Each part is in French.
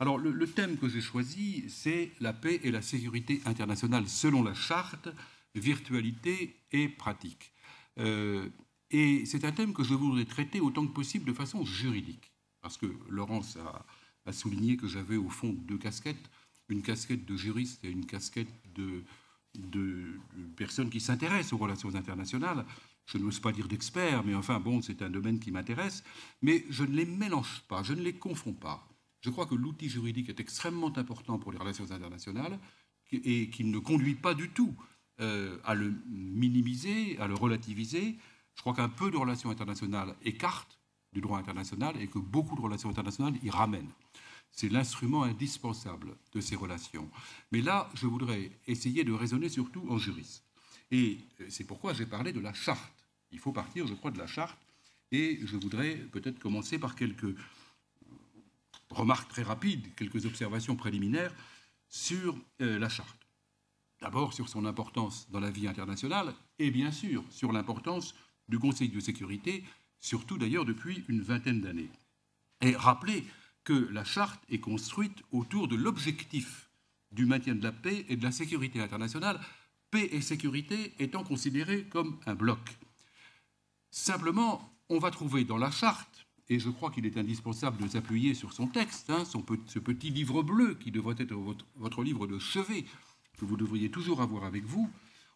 Alors, le, thème que j'ai choisi, c'est la paix et la sécurité internationale selon la charte, virtualité et pratique. Euh, et c'est un thème que je voudrais traiter autant que possible de façon juridique. Parce que Laurence a, souligné que j'avais au fond deux casquettes, une casquette de juriste et une casquette de, de, personnes qui s'intéressent aux relations internationales. Je n'ose pas dire d'experts, mais enfin, bon, c'est un domaine qui m'intéresse. Mais je ne les mélange pas, je ne les confonds pas. Je crois que l'outil juridique est extrêmement important pour les relations internationales et qu'il ne conduit pas du tout euh, à le minimiser, à le relativiser. Je crois qu'un peu de relations internationales écarte du droit international et que beaucoup de relations internationales y ramènent. C'est l'instrument indispensable de ces relations. Mais là, je voudrais essayer de raisonner surtout en juriste. Et euh, c'est pourquoi j'ai parlé de la charte. Il faut partir, je crois, de la charte. Et je voudrais peut-être commencer par quelques remarques très rapides, quelques observations préliminaires sur euh, la charte. D'abord sur son importance dans la vie internationale et bien sûr sur l'importance du Conseil de sécurité, surtout d'ailleurs depuis une vingtaine d'années. Et rappeler que la charte est construite autour de l'objectif du maintien de la paix et de la sécurité internationale, paix et sécurité étant considérés comme un bloc. Simplement, on va trouver dans la charte, et je crois qu'il est indispensable de s'appuyer sur son texte, hein, ce petit livre bleu qui devrait être votre, votre livre de chevet, que vous devriez toujours avoir avec vous,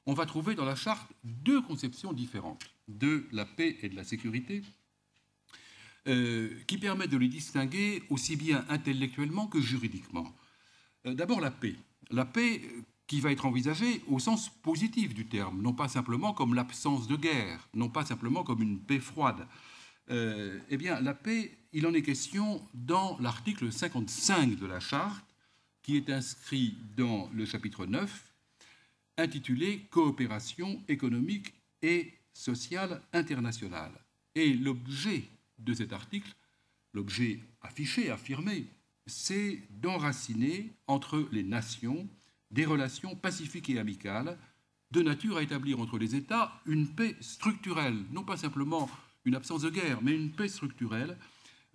on va trouver dans la charte deux conceptions différentes de la paix et de la sécurité, euh, qui permettent de les distinguer aussi bien intellectuellement que juridiquement. Euh, d'abord la paix. La paix qui va être envisagée au sens positif du terme, non pas simplement comme l'absence de guerre, non pas simplement comme une paix froide. Euh, eh bien, la paix, il en est question dans l'article 55 de la charte, qui est inscrit dans le chapitre 9, intitulé Coopération économique et sociale internationale. Et l'objet de cet article, l'objet affiché, affirmé, c'est d'enraciner entre les nations des relations pacifiques et amicales de nature à établir entre les États une paix structurelle, non pas simplement une absence de guerre, mais une paix structurelle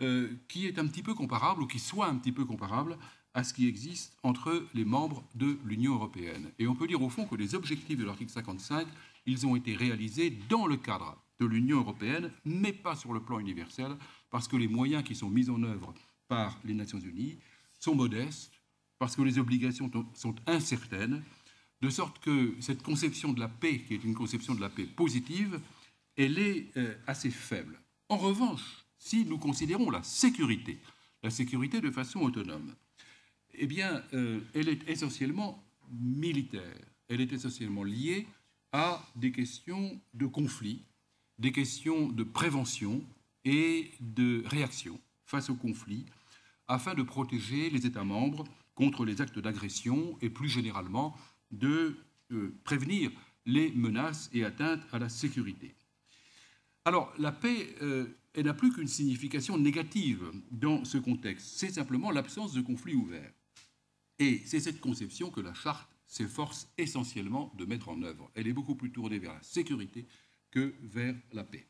euh, qui est un petit peu comparable, ou qui soit un petit peu comparable à ce qui existe entre les membres de l'Union européenne. Et on peut dire au fond que les objectifs de l'article 55, ils ont été réalisés dans le cadre de l'Union européenne, mais pas sur le plan universel, parce que les moyens qui sont mis en œuvre par les Nations unies sont modestes, parce que les obligations sont incertaines, de sorte que cette conception de la paix, qui est une conception de la paix positive, elle est euh, assez faible. En revanche, si nous considérons la sécurité, la sécurité de façon autonome, eh bien, euh, elle est essentiellement militaire. Elle est essentiellement liée à des questions de conflit, des questions de prévention et de réaction face au conflit, afin de protéger les États membres contre les actes d'agression et plus généralement de euh, prévenir les menaces et atteintes à la sécurité. Alors, la paix, euh, elle n'a plus qu'une signification négative dans ce contexte. C'est simplement l'absence de conflit ouvert. Et c'est cette conception que la charte s'efforce essentiellement de mettre en œuvre. Elle est beaucoup plus tournée vers la sécurité que vers la paix.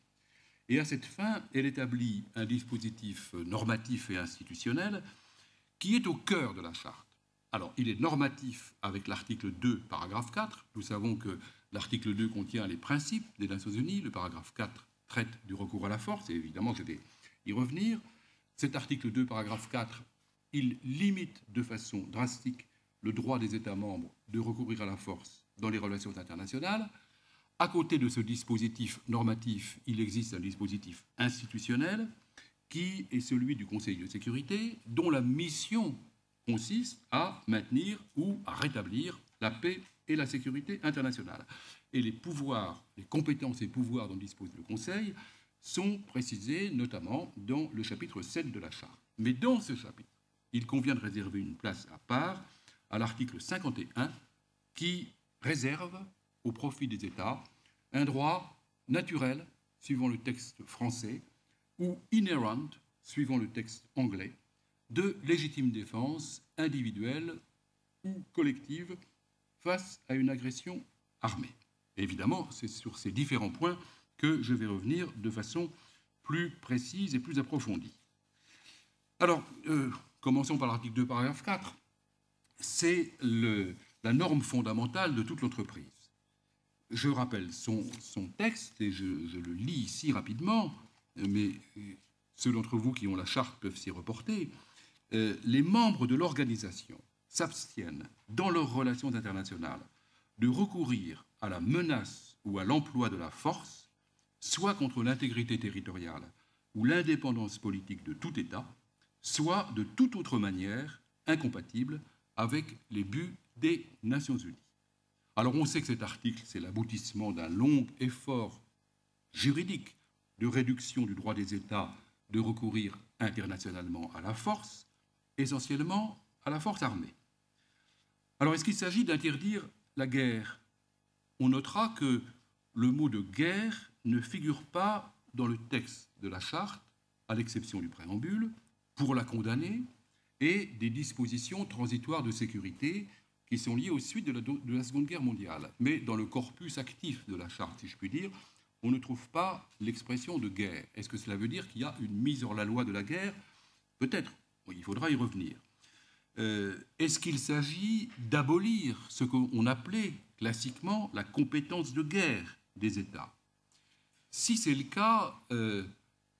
Et à cette fin, elle établit un dispositif normatif et institutionnel qui est au cœur de la charte. Alors, il est normatif avec l'article 2, paragraphe 4. Nous savons que l'article 2 contient les principes des Nations Unies, le paragraphe 4 traite du recours à la force, et évidemment, je vais y revenir. Cet article 2, paragraphe 4, il limite de façon drastique le droit des États membres de recourir à la force dans les relations internationales. À côté de ce dispositif normatif, il existe un dispositif institutionnel qui est celui du Conseil de sécurité, dont la mission consiste à maintenir ou à rétablir la paix et la sécurité internationale. Et les pouvoirs, les compétences et pouvoirs dont dispose le Conseil sont précisés notamment dans le chapitre 7 de la Charte. Mais dans ce chapitre, il convient de réserver une place à part à l'article 51 qui réserve au profit des États un droit naturel, suivant le texte français, ou inherent, suivant le texte anglais, de légitime défense individuelle ou collective face à une agression armée. évidemment, c'est sur ces différents points que je vais revenir de façon plus précise et plus approfondie. Alors, euh, Commençons par l'article 2, paragraphe 4. C'est la norme fondamentale de toute l'entreprise. Je rappelle son, texte, et je, le lis ici rapidement, mais ceux d'entre vous qui ont la charte peuvent s'y reporter. Euh, les membres de l'organisation s'abstiennent, dans leurs relations internationales, de recourir à la menace ou à l'emploi de la force, soit contre l'intégrité territoriale ou l'indépendance politique de tout État, soit de toute autre manière incompatible avec les buts des Nations Unies. Alors on sait que cet article, c'est l'aboutissement d'un long effort juridique de réduction du droit des États de recourir internationalement à la force, essentiellement à la force armée. Alors est-ce qu'il s'agit d'interdire la guerre? On notera que le mot de guerre ne figure pas dans le texte de la charte, à l'exception du préambule, pour la condamner, et des dispositions transitoires de sécurité qui sont liées aux suites de la, Seconde Guerre mondiale. Mais dans le corpus actif de la charte, si je puis dire, on ne trouve pas l'expression de guerre. Est-ce que cela veut dire qu'il y a une mise hors la loi de la guerre? Peut-être. il faudra y revenir. Euh, est-ce qu'il s'agit d'abolir ce qu'on appelait classiquement la compétence de guerre des États? Si c'est le cas, euh,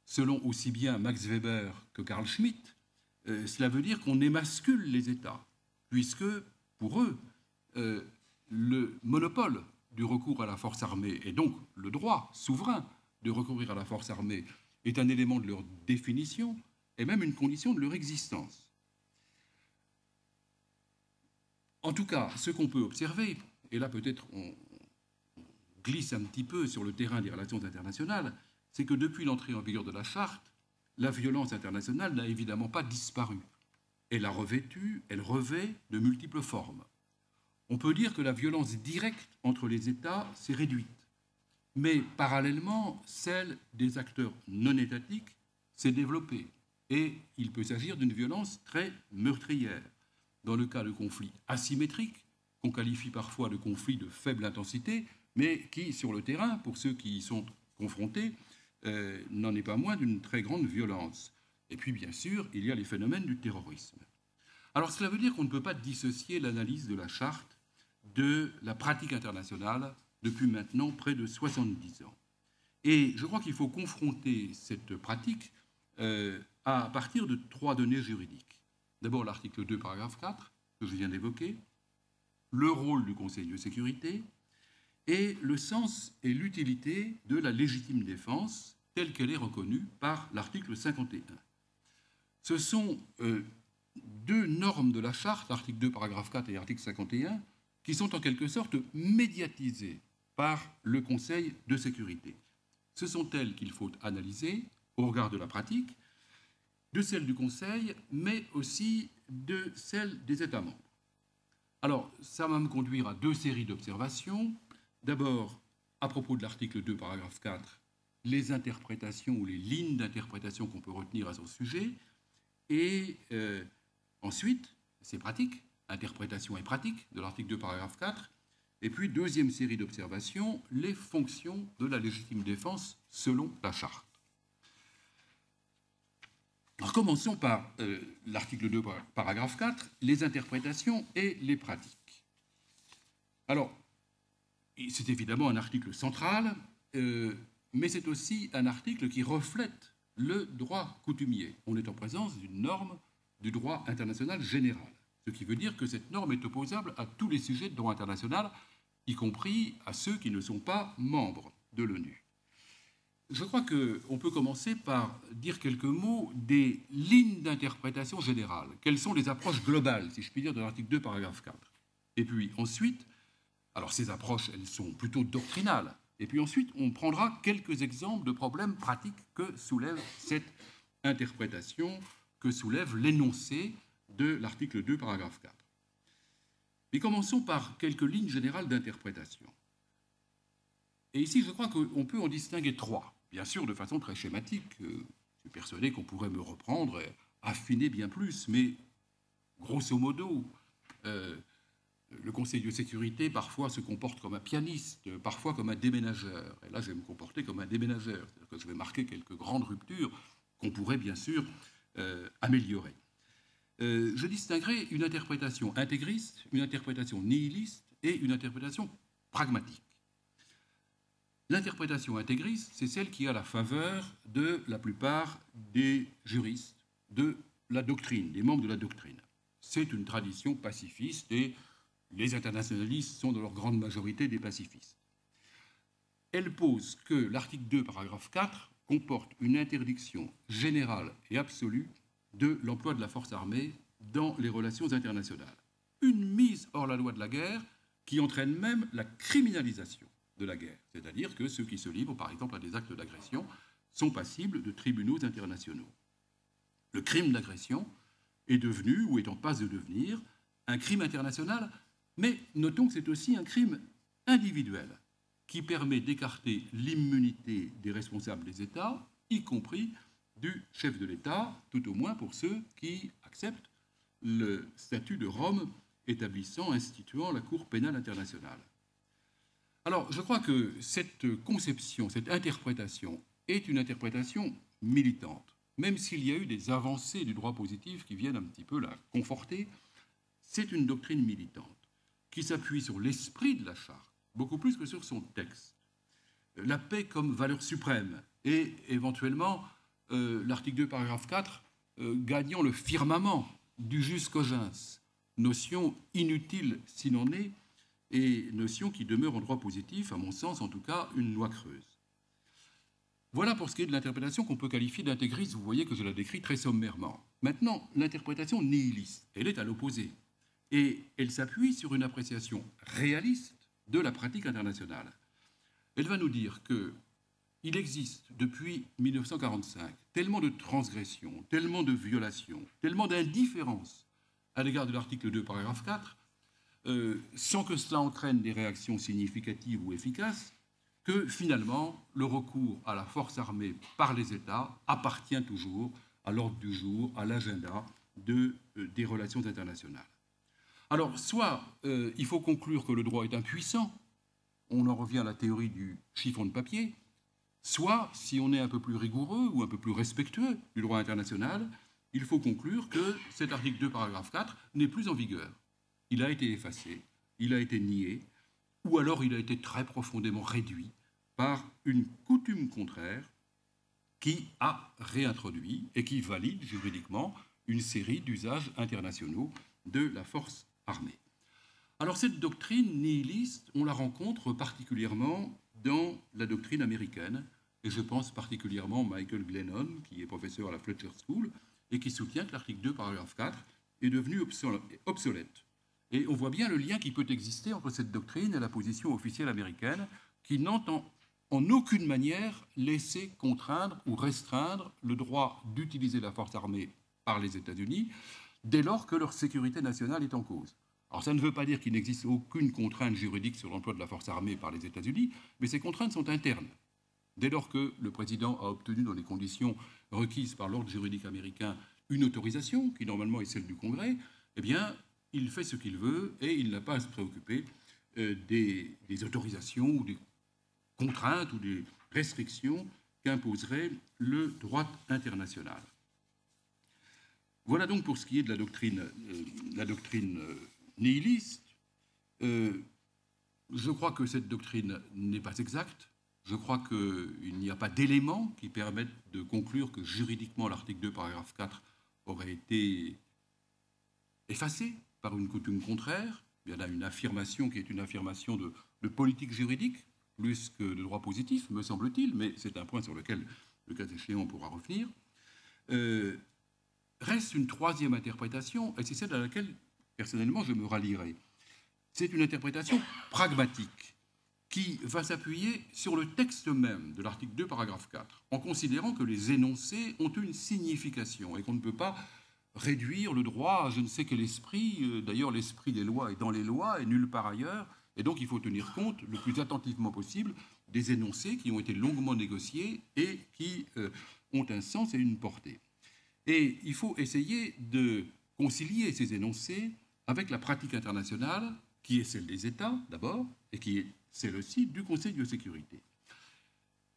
selon aussi bien Max Weber que Karl Schmitt, euh, cela veut dire qu'on émascule les États, puisque pour eux, le monopole du recours à la force armée, et donc le droit souverain de recourir à la force armée, est un élément de leur définition et même une condition de leur existence. En tout cas, ce qu'on peut observer, et là peut-être on glisse un petit peu sur le terrain des relations internationales, c'est que depuis l'entrée en vigueur de la charte, la violence internationale n'a évidemment pas disparu. Elle a revêtu, elle revêt de multiples formes. On peut dire que la violence directe entre les États s'est réduite, mais parallèlement, celle des acteurs non étatiques s'est développée, et il peut s'agir d'une violence très meurtrière. Dans le cas de conflits asymétriques, qu'on qualifie parfois de conflits de faible intensité, mais qui, sur le terrain, pour ceux qui y sont confrontés, euh, n'en est pas moins d'une très grande violence. Et puis, bien sûr, il y a les phénomènes du terrorisme. Alors, cela veut dire qu'on ne peut pas dissocier l'analyse de la charte de la pratique internationale depuis maintenant près de 70 ans. Et je crois qu'il faut confronter cette pratique euh, à partir de trois données juridiques. D'abord l'article 2, paragraphe 4, que je viens d'évoquer, le rôle du Conseil de sécurité, et le sens et l'utilité de la légitime défense telle qu'elle est reconnue par l'article 51. Ce sont euh, deux normes de la charte, l'article 2, paragraphe 4 et l'article 51, qui sont en quelque sorte médiatisées par le Conseil de sécurité. Ce sont elles qu'il faut analyser au regard de la pratique, de celles du Conseil, mais aussi de celles des États membres. Alors, ça va me conduire à deux séries d'observations. D'abord, à propos de l'article 2, paragraphe 4, les interprétations ou les lignes d'interprétation qu'on peut retenir à son sujet, et euh, ensuite, c'est pratique, interprétation et pratique de l'article 2, paragraphe 4, et puis deuxième série d'observations, les fonctions de la légitime défense selon la charte. Commençons par euh, l'article 2, paragraphe 4, les interprétations et les pratiques. Alors, c'est évidemment un article central, euh, mais c'est aussi un article qui reflète le droit coutumier. On est en présence d'une norme du droit international général, ce qui veut dire que cette norme est opposable à tous les sujets de droit international, y compris à ceux qui ne sont pas membres de l'ONU. Je crois qu'on peut commencer par dire quelques mots des lignes d'interprétation générale. Quelles sont les approches globales, si je puis dire, de l'article 2, paragraphe 4 Et puis ensuite, alors ces approches, elles sont plutôt doctrinales. Et puis ensuite, on prendra quelques exemples de problèmes pratiques que soulève cette interprétation, que soulève l'énoncé de l'article 2, paragraphe 4. Mais commençons par quelques lignes générales d'interprétation. Et ici, je crois qu'on peut en distinguer trois. Bien sûr, de façon très schématique, euh, je suis persuadé qu'on pourrait me reprendre et affiner bien plus, mais grosso modo, euh, le Conseil de sécurité parfois se comporte comme un pianiste, parfois comme un déménageur. Et là, je vais me comporter comme un déménageur. C'est-à-dire que je vais marquer quelques grandes ruptures qu'on pourrait bien sûr euh, améliorer. je distinguerai une interprétation intégriste, une interprétation nihiliste et une interprétation pragmatique. L'interprétation intégriste, c'est celle qui a la faveur de la plupart des juristes de la doctrine, des membres de la doctrine. C'est une tradition pacifiste et les internationalistes sont dans leur grande majorité des pacifistes. Elle pose que l'article 2, paragraphe 4, comporte une interdiction générale et absolue de l'emploi de la force armée dans les relations internationales. Une mise hors la loi de la guerre qui entraîne même la criminalisation de la guerre. C'est-à-dire que ceux qui se livrent, par exemple, à des actes d'agression sont passibles de tribunaux internationaux. Le crime d'agression est devenu, ou est en passe de devenir, un crime international, mais notons que c'est aussi un crime individuel qui permet d'écarter l'immunité des responsables des États, y compris du chef de l'État, tout au moins pour ceux qui acceptent le statut de Rome établissant, instituant la Cour pénale internationale. Alors, je crois que cette conception, cette interprétation est une interprétation militante même s'il y a eu des avancées du droit positif qui viennent un petit peu la conforter, c'est une doctrine militante qui s'appuie sur l'esprit de la charte, beaucoup plus que sur son texte. La paix comme valeur suprême et éventuellement euh, l'article 2, paragraphe 4, euh, gagnant le firmament du jus cogens, notion inutile s'il en est, et notion qui demeure en droit positif, à mon sens en tout cas, une loi creuse. Voilà pour ce qui est de l'interprétation qu'on peut qualifier d'intégriste. Vous voyez que je la décris très sommairement. Maintenant, l'interprétation nihiliste, elle est à l'opposé. Et elle s'appuie sur une appréciation réaliste de la pratique internationale. Elle va nous dire que il existe depuis 1945 tellement de transgressions, tellement de violations, tellement d'indifférence à l'égard de l'article 2, paragraphe 4, euh, sans que cela entraîne des réactions significatives ou efficaces, que finalement, le recours à la force armée par les États appartient toujours à l'ordre du jour, à l'agenda euh, des relations internationales. Alors, soit euh, il faut conclure que le droit est impuissant, on en revient à la théorie du chiffon de papier, soit, si on est un peu plus rigoureux ou un peu plus respectueux du droit international, il faut conclure que cet article 2, paragraphe 4 n'est plus en vigueur. Il a été effacé, il a été nié, ou alors il a été très profondément réduit par une coutume contraire qui a réintroduit et qui valide juridiquement une série d'usages internationaux de la force armée. Alors cette doctrine nihiliste, on la rencontre particulièrement dans la doctrine américaine, et je pense particulièrement Michael Glennon, qui est professeur à la Fletcher School, et qui soutient que l'article 2, paragraphe 4, est devenu obsolète. Et on voit bien le lien qui peut exister entre cette doctrine et la position officielle américaine, qui n'entend en aucune manière laisser contraindre ou restreindre le droit d'utiliser la force armée par les États-Unis dès lors que leur sécurité nationale est en cause. Alors ça ne veut pas dire qu'il n'existe aucune contrainte juridique sur l'emploi de la force armée par les États-Unis, mais ces contraintes sont internes. Dès lors que le président a obtenu dans les conditions requises par l'ordre juridique américain une autorisation, qui normalement est celle du Congrès, eh bien, il fait ce qu'il veut et il n'a pas à se préoccuper euh, des, autorisations ou des contraintes ou des restrictions qu'imposerait le droit international. Voilà donc pour ce qui est de la doctrine, euh, euh, nihiliste. je crois que cette doctrine n'est pas exacte. Je crois qu'il n'y a pas d'éléments qui permettent de conclure que juridiquement l'article 2, paragraphe 4 aurait été effacé par une coutume contraire. Il y en a une affirmation qui est une affirmation de, politique juridique, plus que de droit positif, me semble-t-il, mais c'est un point sur lequel, le cas échéant, on pourra revenir. Euh, reste une troisième interprétation, et c'est celle à laquelle, personnellement, je me rallierai. C'est une interprétation pragmatique qui va s'appuyer sur le texte même de l'article 2, paragraphe 4, en considérant que les énoncés ont une signification et qu'on ne peut pas réduire le droit à je ne sais quel esprit. Euh, d'ailleurs, l'esprit des lois est dans les lois et nulle part ailleurs. Et donc, il faut tenir compte le plus attentivement possible des énoncés qui ont été longuement négociés et qui euh, ont un sens et une portée. Et il faut essayer de concilier ces énoncés avec la pratique internationale, qui est celle des États d'abord, et qui est celle aussi du Conseil de sécurité.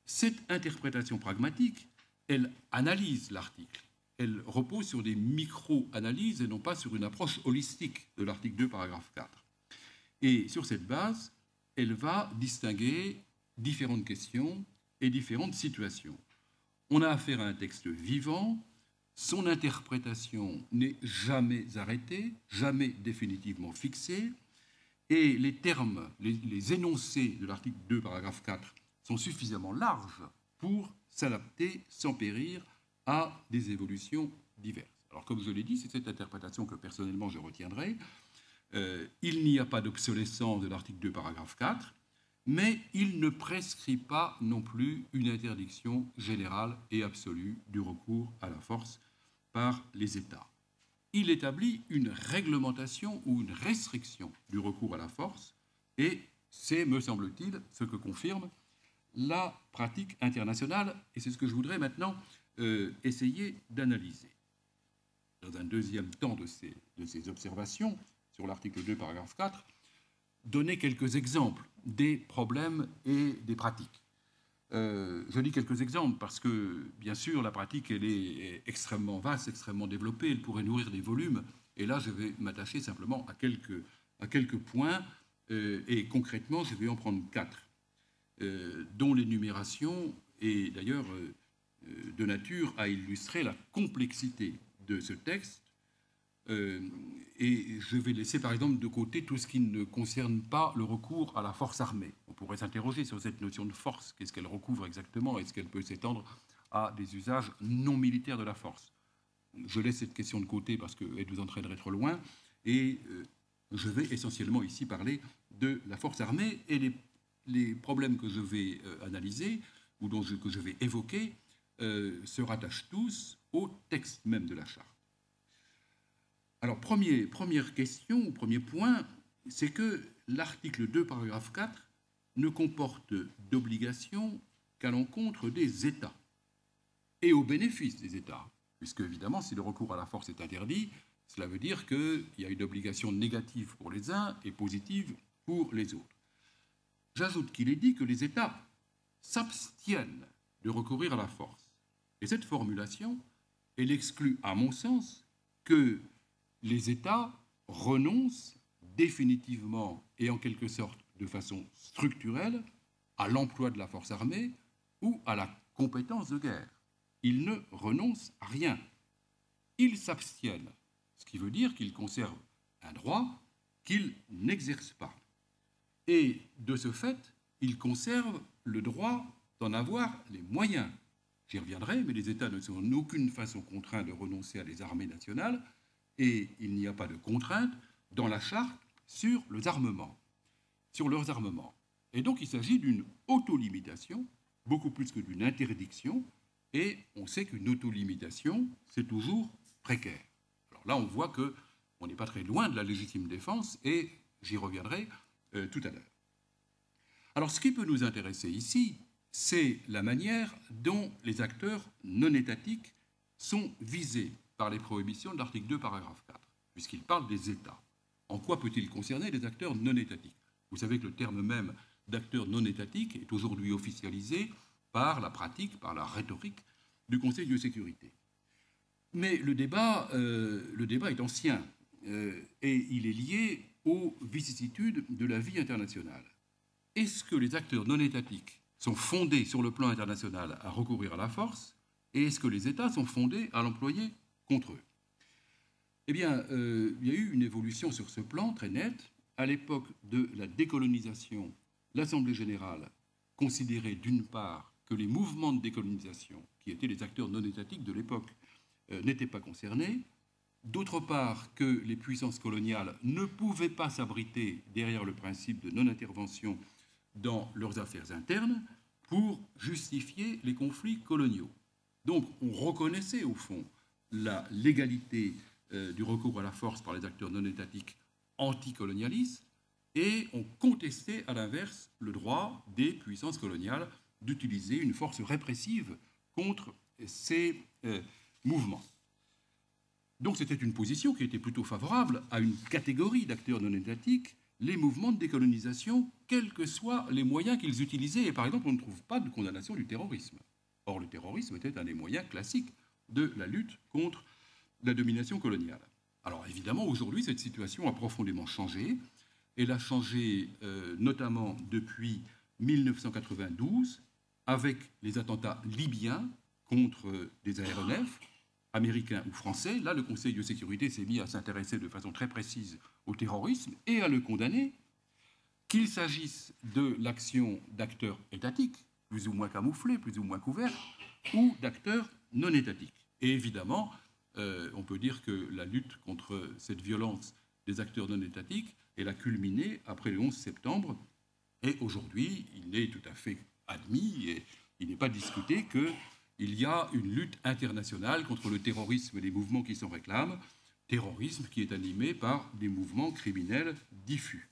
Cette interprétation pragmatique, elle analyse l'article elle repose sur des micro-analyses et non pas sur une approche holistique de l'article 2, paragraphe 4. Et sur cette base, elle va distinguer différentes questions et différentes situations. On a affaire à un texte vivant, son interprétation n'est jamais arrêtée, jamais définitivement fixée, et les termes, les, énoncés de l'article 2, paragraphe 4, sont suffisamment larges pour s'adapter sans périr à des évolutions diverses. Alors comme je l'ai dit, c'est cette interprétation que personnellement je retiendrai. Euh, il n'y a pas d'obsolescence de l'article 2, paragraphe 4, mais il ne prescrit pas non plus une interdiction générale et absolue du recours à la force par les États. Il établit une réglementation ou une restriction du recours à la force, et c'est, me semble-t-il, ce que confirme la pratique internationale, et c'est ce que je voudrais maintenant euh, essayer d'analyser. Dans un deuxième temps de ces, de ces observations, sur l'article 2, paragraphe 4, donner quelques exemples des problèmes et des pratiques. Euh, je dis quelques exemples parce que, bien sûr, la pratique, elle est extrêmement vaste, extrêmement développée, elle pourrait nourrir des volumes. Et là, je vais m'attacher simplement à quelques, à quelques points, euh, et concrètement, je vais en prendre quatre, dont l'énumération est d'ailleurs de nature à illustrer la complexité de ce texte. Euh, et je vais laisser par exemple de côté tout ce qui ne concerne pas le recours à la force armée. On pourrait s'interroger sur cette notion de force, qu'est-ce qu'elle recouvre exactement, est-ce qu'elle peut s'étendre à des usages non militaires de la force? Je laisse cette question de côté parce qu'elle nous entraînerait trop loin, et euh, je vais essentiellement ici parler de la force armée et les, problèmes que je vais euh, analyser ou dont que je vais évoquer se rattachent tous au texte même de la charte. Alors, première question, premier point, c'est que l'article 2, paragraphe 4, ne comporte d'obligation qu'à l'encontre des États et au bénéfice des États. Puisque, évidemment, si le recours à la force est interdit, cela veut dire qu'il y a une obligation négative pour les uns et positive pour les autres. J'ajoute qu'il est dit que les États s'abstiennent de recourir à la force. Et cette formulation, elle exclut, à mon sens, que les États renoncent définitivement et en quelque sorte de façon structurelle à l'emploi de la force armée ou à la compétence de guerre. Ils ne renoncent à rien. Ils s'abstiennent, ce qui veut dire qu'ils conservent un droit qu'ils n'exercent pas. Et de ce fait, ils conservent le droit d'en avoir les moyens. J'y reviendrai, mais les États ne sont en aucune façon contraints de renoncer à des armées nationales, et il n'y a pas de contrainte dans la charte sur les armements, sur leurs armements. Et donc il s'agit d'une autolimitation, beaucoup plus que d'une interdiction, et on sait qu'une autolimitation, c'est toujours précaire. Alors là, on voit que on n'est pas très loin de la légitime défense, et j'y reviendrai euh, tout à l'heure. Alors ce qui peut nous intéresser ici, c'est la manière dont les acteurs non étatiques sont visés par les prohibitions de l'article 2, paragraphe 4, puisqu'il parle des États. En quoi peut-il concerner les acteurs non étatiques? Vous savez que le terme même d'acteur non étatique est aujourd'hui officialisé par la pratique, par la rhétorique du Conseil de sécurité. Mais le débat, euh, le débat est ancien euh, et il est lié aux vicissitudes de la vie internationale. Est-ce que les acteurs non étatiques sont fondés sur le plan international à recourir à la force et est-ce que les États sont fondés à l'employer contre eux? Eh bien, euh, il y a eu une évolution sur ce plan très nette. À l'époque de la décolonisation, l'Assemblée générale considérait d'une part que les mouvements de décolonisation, qui étaient les acteurs non étatiques de l'époque, euh, n'étaient pas concernés, d'autre part que les puissances coloniales ne pouvaient pas s'abriter derrière le principe de non-intervention dans leurs affaires internes pour justifier les conflits coloniaux. Donc on reconnaissait au fond la légalité euh, du recours à la force par les acteurs non étatiques anticolonialistes et ont contesté à l'inverse le droit des puissances coloniales d'utiliser une force répressive contre ces euh, mouvements. Donc c'était une position qui était plutôt favorable à une catégorie d'acteurs non étatiques, les mouvements de décolonisation, quels que soient les moyens qu'ils utilisaient. Et par exemple, on ne trouve pas de condamnation du terrorisme. Or, le terrorisme était un des moyens classiques de la lutte contre la domination coloniale. Alors évidemment, aujourd'hui, cette situation a profondément changé. Elle a changé euh, notamment depuis 1992 avec les attentats libyens contre des aéronefs américains ou français. Là, le Conseil de sécurité s'est mis à s'intéresser de façon très précise au terrorisme et à le condamner, qu'il s'agisse de l'action d'acteurs étatiques, plus ou moins camouflés, plus ou moins couverts, ou d'acteurs non étatiques. Et évidemment, euh, on peut dire que la lutte contre cette violence des acteurs non étatiques, elle a culminé après le 11 septembre, et aujourd'hui, il est tout à fait admis, et il n'est pas discuté qu'il y a une lutte internationale contre le terrorisme et les mouvements qui s'en réclament, terrorisme qui est animé par des mouvements criminels diffus.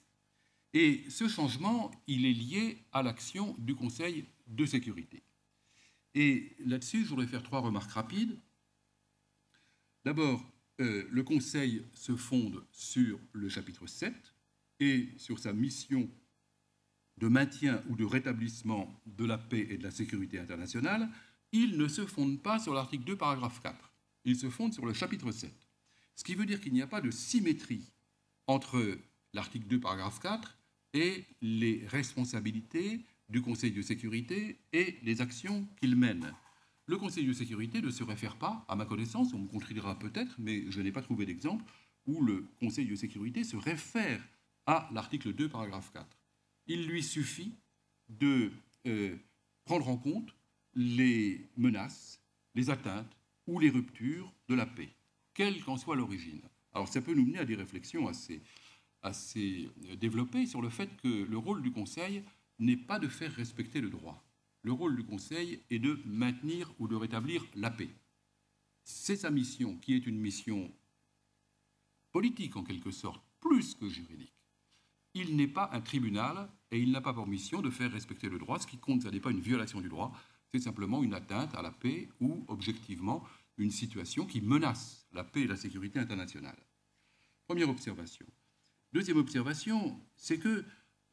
Et ce changement, il est lié à l'action du Conseil de sécurité. Et là-dessus, je voudrais faire trois remarques rapides. D'abord, euh, le Conseil se fonde sur le chapitre 7 et sur sa mission de maintien ou de rétablissement de la paix et de la sécurité internationale. Il ne se fonde pas sur l'article 2, paragraphe 4. Il se fonde sur le chapitre 7. Ce qui veut dire qu'il n'y a pas de symétrie entre l'article 2, paragraphe 4 et les responsabilités du Conseil de sécurité et les actions qu'il mène. Le Conseil de sécurité ne se réfère pas, à ma connaissance, on me contredira peut-être, mais je n'ai pas trouvé d'exemple, où le Conseil de sécurité se réfère à l'article 2, paragraphe 4. Il lui suffit de euh, prendre en compte les menaces, les atteintes ou les ruptures de la paix, quelle qu'en soit l'origine. Alors ça peut nous mener à des réflexions assez, assez développées sur le fait que le rôle du Conseil n'est pas de faire respecter le droit. Le rôle du Conseil est de maintenir ou de rétablir la paix. C'est sa mission, qui est une mission politique en quelque sorte, plus que juridique. Il n'est pas un tribunal et il n'a pas pour mission de faire respecter le droit. Ce qui compte, ce n'est pas une violation du droit, c'est simplement une atteinte à la paix ou, objectivement, une situation qui menace la paix et la sécurité internationale. Première observation. Deuxième observation, c'est que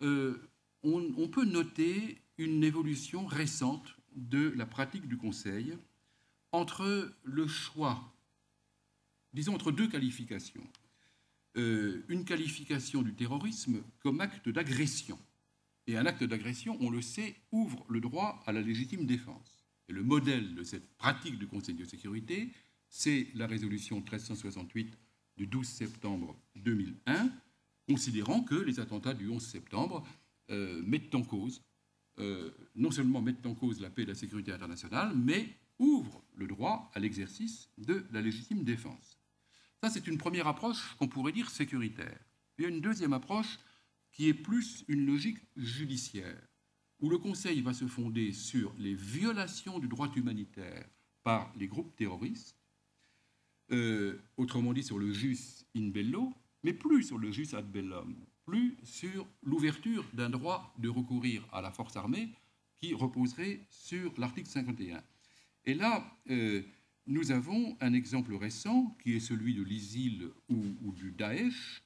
euh, on, peut noter une évolution récente de la pratique du Conseil entre le choix, disons entre deux qualifications. Euh, une qualification du terrorisme comme acte d'agression. Et un acte d'agression, on le sait, ouvre le droit à la légitime défense. Et le modèle de cette pratique du Conseil de sécurité, c'est la résolution 1368 du 12 septembre 2001, considérant que les attentats du 11 septembre euh, mettent en cause, euh, non seulement mettent en cause la paix et la sécurité internationale, mais ouvrent le droit à l'exercice de la légitime défense. Ça, c'est une première approche qu'on pourrait dire sécuritaire. Il y a une deuxième approche qui est plus une logique judiciaire, où le Conseil va se fonder sur les violations du droit humanitaire par les groupes terroristes, euh, autrement dit sur le jus in bello, mais plus sur le jus ad bellum, plus sur l'ouverture d'un droit de recourir à la force armée qui reposerait sur l'article 51. Et là, euh, nous avons un exemple récent qui est celui de l'ISIL ou, du Daesh.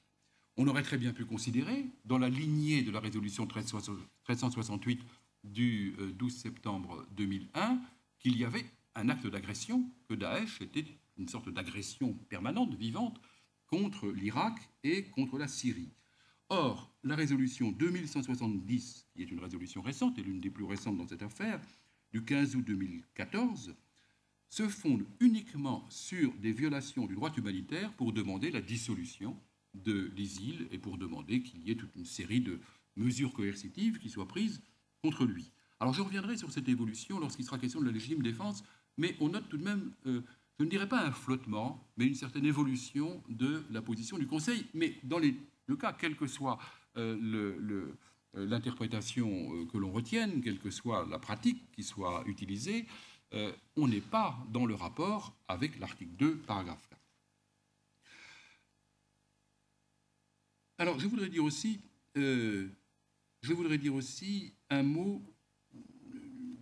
On aurait très bien pu considérer, dans la lignée de la résolution 1368 du 12 euh, septembre 2001, qu'il y avait un acte d'agression, que Daesh était une sorte d'agression permanente, vivante, contre l'Irak et contre la Syrie. Or, la résolution 2170, qui est une résolution récente et l'une des plus récentes dans cette affaire, du 15 août 2014, se fonde uniquement sur des violations du droit humanitaire pour demander la dissolution de l'ISIL et pour demander qu'il y ait toute une série de mesures coercitives qui soient prises contre lui. Alors je reviendrai sur cette évolution lorsqu'il sera question de la légitime défense, mais on note tout de même, euh, je ne dirais pas un flottement, mais une certaine évolution de la position du Conseil. Mais dans les le cas, quelle que soit euh, euh, l'interprétation que l'on retienne, quelle que soit la pratique qui soit utilisée, on n'est pas dans le rapport avec l'article 2, paragraphe 4. Alors, je voudrais dire aussi, je voudrais dire aussi un mot,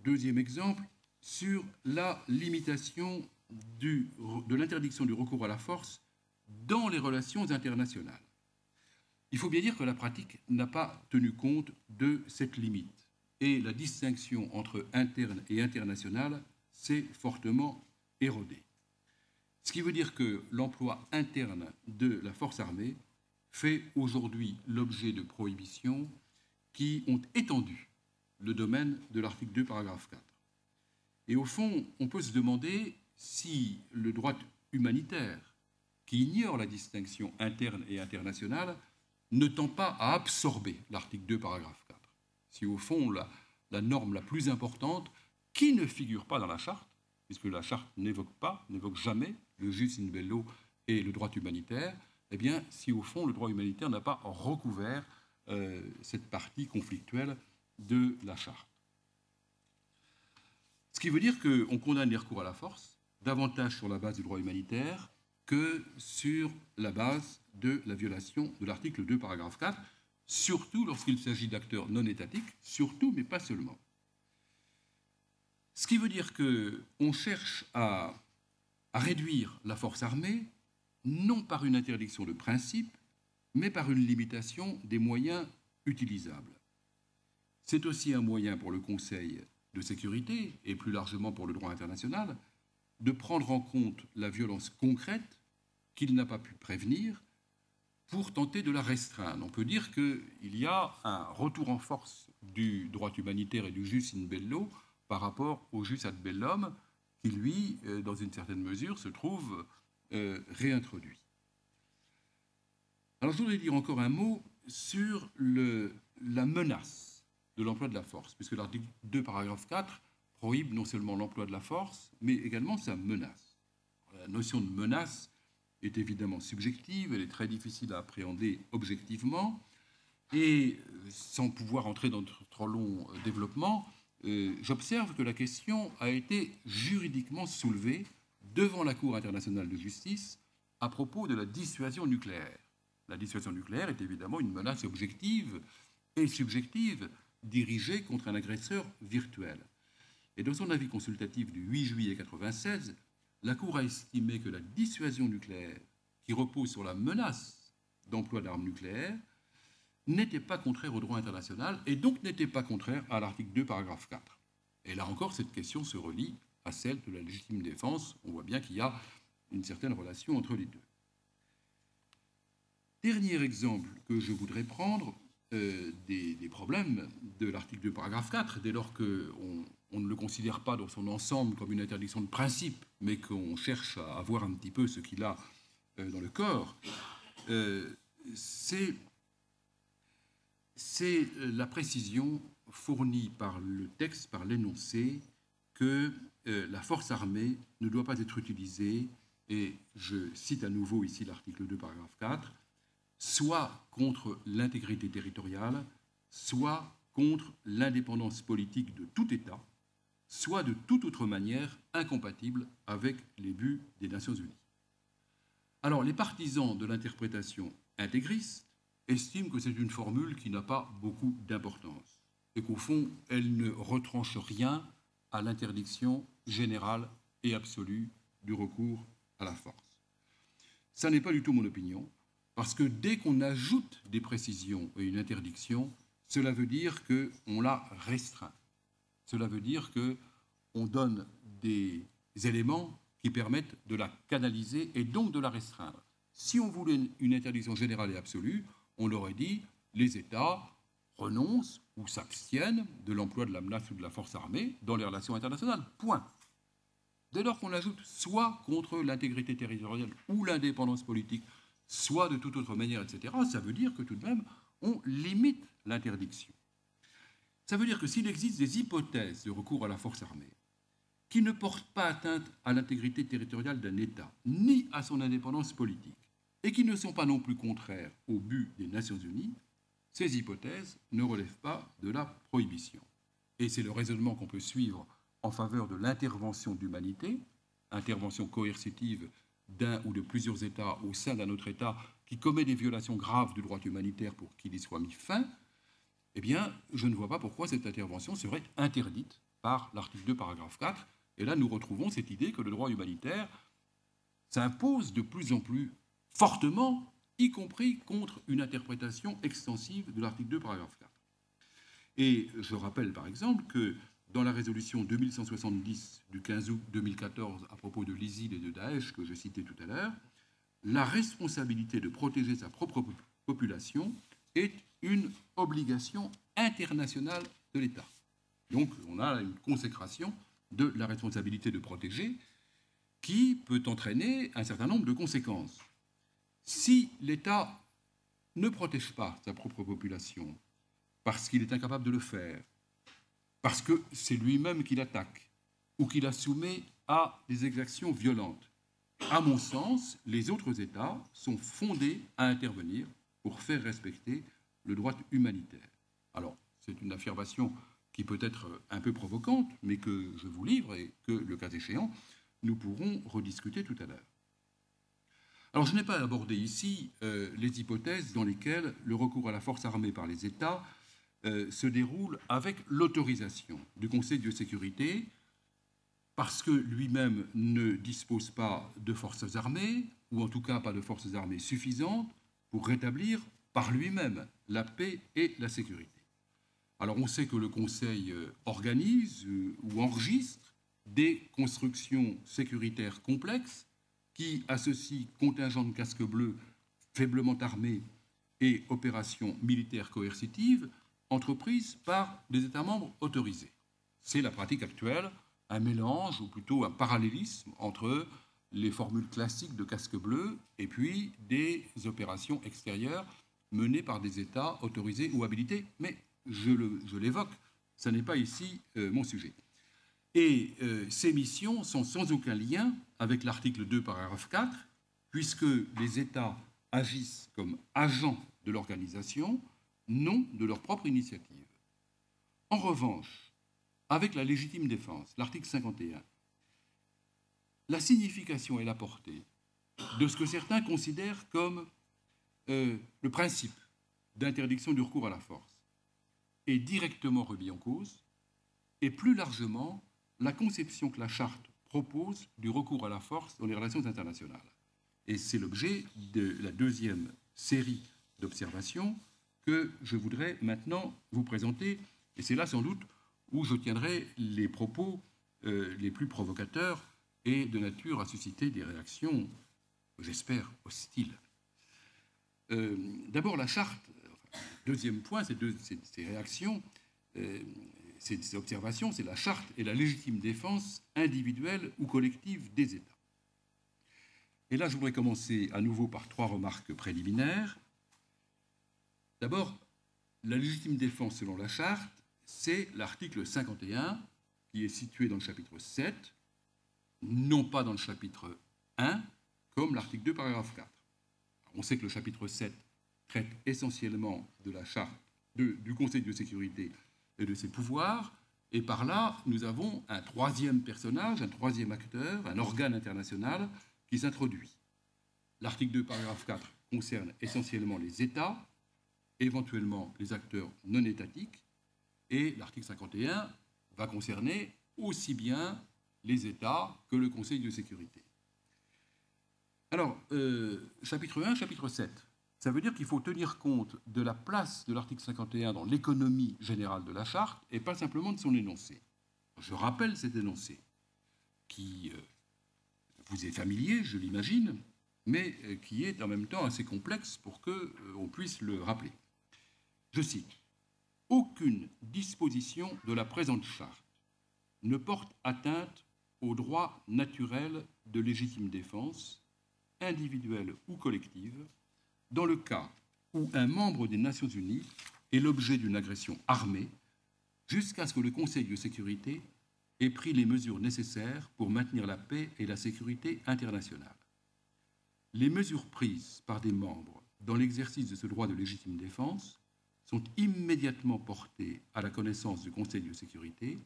deuxième exemple, sur la limitation de l'interdiction du recours à la force dans les relations internationales. Il faut bien dire que la pratique n'a pas tenu compte de cette limite et la distinction entre interne et international s'est fortement érodée. Ce qui veut dire que l'emploi interne de la force armée fait aujourd'hui l'objet de prohibitions qui ont étendu le domaine de l'article 2, paragraphe 4. Et au fond, on peut se demander si le droit humanitaire, qui ignore la distinction interne et internationale, ne tend pas à absorber l'article 2, paragraphe 4. Si au fond, la, la norme la plus importante, qui ne figure pas dans la charte, puisque la charte n'évoque pas, n'évoque jamais le jus in bello et le droit humanitaire, eh bien, si au fond le droit humanitaire n'a pas recouvert euh, cette partie conflictuelle de la charte. Ce qui veut dire qu'on condamne les recours à la force davantage sur la base du droit humanitaire que sur la base de la violation de l'article 2, paragraphe 4, surtout lorsqu'il s'agit d'acteurs non étatiques, surtout, mais pas seulement. Ce qui veut dire qu'on cherche à, à réduire la force armée, non par une interdiction de principe, mais par une limitation des moyens utilisables. C'est aussi un moyen pour le Conseil de sécurité, et plus largement pour le droit international, de prendre en compte la violence concrète qu'il n'a pas pu prévenir pour tenter de la restreindre. On peut dire qu'il y a un retour en force du droit humanitaire et du jus in bello par rapport au jus ad bellum, qui, lui, euh, dans une certaine mesure, se trouve euh, réintroduit. Alors je voudrais dire encore un mot sur le, la menace de l'emploi de la force, puisque l'article 2, paragraphe 4, prohibe non seulement l'emploi de la force, mais également sa menace. La notion de menace est évidemment subjective, elle est très difficile à appréhender objectivement, et sans pouvoir entrer dans trop long développement, euh, j'observe que la question a été juridiquement soulevée devant la Cour internationale de justice à propos de la dissuasion nucléaire. La dissuasion nucléaire est évidemment une menace objective et subjective dirigée contre un agresseur virtuel. Et dans son avis consultatif du 8 juillet 1996, la Cour a estimé que la dissuasion nucléaire, qui repose sur la menace d'emploi d'armes nucléaires, n'était pas contraire au droit international et donc n'était pas contraire à l'article 2, paragraphe 4. Et là encore, cette question se relie à celle de la légitime défense. On voit bien qu'il y a une certaine relation entre les deux. Dernier exemple que je voudrais prendre euh, des, problèmes de l'article 2, paragraphe 4, dès lors qu'on on ne le considère pas dans son ensemble comme une interdiction de principe, mais qu'on cherche à voir un petit peu ce qu'il a euh, dans le corps, euh, c'est la précision fournie par le texte, par l'énoncé, que la force armée ne doit pas être utilisée, et je cite à nouveau ici l'article 2, paragraphe 4, soit contre l'intégrité territoriale, soit contre l'indépendance politique de tout État, soit de toute autre manière incompatible avec les buts des Nations Unies. Alors les partisans de l'interprétation intégriste estiment que c'est une formule qui n'a pas beaucoup d'importance et qu'au fond, elle ne retranche rien à l'interdiction générale et absolue du recours à la force. Ça n'est pas du tout mon opinion. Parce que dès qu'on ajoute des précisions et une interdiction, cela veut dire qu'on la restreint. Cela veut dire qu'on donne des éléments qui permettent de la canaliser et donc de la restreindre. Si on voulait une interdiction générale et absolue, on aurait dit les États renoncent ou s'abstiennent de l'emploi de la menace ou de la force armée dans les relations internationales. Point. Dès lors qu'on ajoute soit contre l'intégrité territoriale ou l'indépendance politique, soit de toute autre manière, etc., ça veut dire que tout de même, on limite l'interdiction. Ça veut dire que s'il existe des hypothèses de recours à la force armée qui ne portent pas atteinte à l'intégrité territoriale d'un État, ni à son indépendance politique, et qui ne sont pas non plus contraires au but des Nations Unies, ces hypothèses ne relèvent pas de la prohibition. Et c'est le raisonnement qu'on peut suivre en faveur de l'intervention d'humanité, intervention coercitive d'un ou de plusieurs États au sein d'un autre État qui commet des violations graves du droit humanitaire pour qu'il y soit mis fin, eh bien, je ne vois pas pourquoi cette intervention serait interdite par l'article 2, paragraphe 4. Et là, nous retrouvons cette idée que le droit humanitaire s'impose de plus en plus fortement, y compris contre une interprétation extensive de l'article 2, paragraphe 4. Et je rappelle par exemple que dans la résolution 2170 du 15 août 2014 à propos de l'ISIL et de Daesh que je citais tout à l'heure, la responsabilité de protéger sa propre population est une obligation internationale de l'État. Donc on a une consécration de la responsabilité de protéger qui peut entraîner un certain nombre de conséquences. Si l'État ne protège pas sa propre population parce qu'il est incapable de le faire, parce que c'est lui-même qui l'attaque ou qui la soumet à des exactions violentes, à mon sens, les autres États sont fondés à intervenir pour faire respecter le droit humanitaire. Alors, c'est une affirmation qui peut être un peu provocante, mais que je vous livre et que, le cas échéant, nous pourrons rediscuter tout à l'heure. Alors, je n'ai pas abordé ici euh, les hypothèses dans lesquelles le recours à la force armée par les États euh, se déroule avec l'autorisation du Conseil de sécurité, parce que lui-même ne dispose pas de forces armées, ou en tout cas pas de forces armées suffisantes, pour rétablir par lui-même la paix et la sécurité. Alors on sait que le Conseil euh, organise ou enregistre des constructions sécuritaires complexes qui associent contingents de casques bleus faiblement armés et opérations militaires coercitives entreprises par des États membres autorisés. C'est la pratique actuelle, un mélange ou plutôt un parallélisme entre les formules classiques de casque bleu et puis des opérations extérieures menées par des États autorisés ou habilités. Mais je l'évoque, ce n'est pas ici euh, mon sujet. Et euh, ces missions sont sans aucun lien avec l'article 2, paragraphe 4, puisque les États agissent comme agents de l'organisation, non de leur propre initiative. En revanche, avec la légitime défense, l'article 51, la signification et la portée de ce que certains considèrent comme euh, le principe d'interdiction du recours à la force est directement remis en cause, et plus largement la conception que la charte propose du recours à la force dans les relations internationales. Et c'est l'objet de la deuxième série d'observations que je voudrais maintenant vous présenter, et c'est là sans doute où je tiendrai les propos euh, les plus provocateurs et de nature à susciter des réactions, j'espère, hostiles. Euh, d'abord, la charte, deuxième point, ces, deux, ces, réactions, euh, ces, observations, c'est la charte et la légitime défense individuelle ou collective des États. Et là, je voudrais commencer à nouveau par trois remarques préliminaires. D'abord, la légitime défense selon la charte, c'est l'article 51 qui est situé dans le chapitre 7 non pas dans le chapitre 1, comme l'article 2, paragraphe 4. On sait que le chapitre 7 traite essentiellement de la charte du Conseil de sécurité et de ses pouvoirs, et par là, nous avons un troisième personnage, un troisième acteur, un organe international qui s'introduit. L'article 2, paragraphe 4 concerne essentiellement les États, éventuellement les acteurs non étatiques, et l'article 51 va concerner aussi bien les États que le Conseil de sécurité. Alors, euh, chapitre 1, chapitre 7. Ça veut dire qu'il faut tenir compte de la place de l'article 51 dans l'économie générale de la charte et pas simplement de son énoncé. Je rappelle cet énoncé qui euh, vous est familier, je l'imagine, mais euh, qui est en même temps assez complexe pour qu'on puisse le rappeler. Je cite Aucune disposition de la présente charte ne porte atteinte aux droits naturels de légitime défense, individuelle ou collective, dans le cas où un membre des Nations Unies est l'objet d'une agression armée, jusqu'à ce que le Conseil de sécurité ait pris les mesures nécessaires pour maintenir la paix et la sécurité internationale. Les mesures prises par des membres dans l'exercice de ce droit de légitime défense sont immédiatement portées à la connaissance du Conseil de sécurité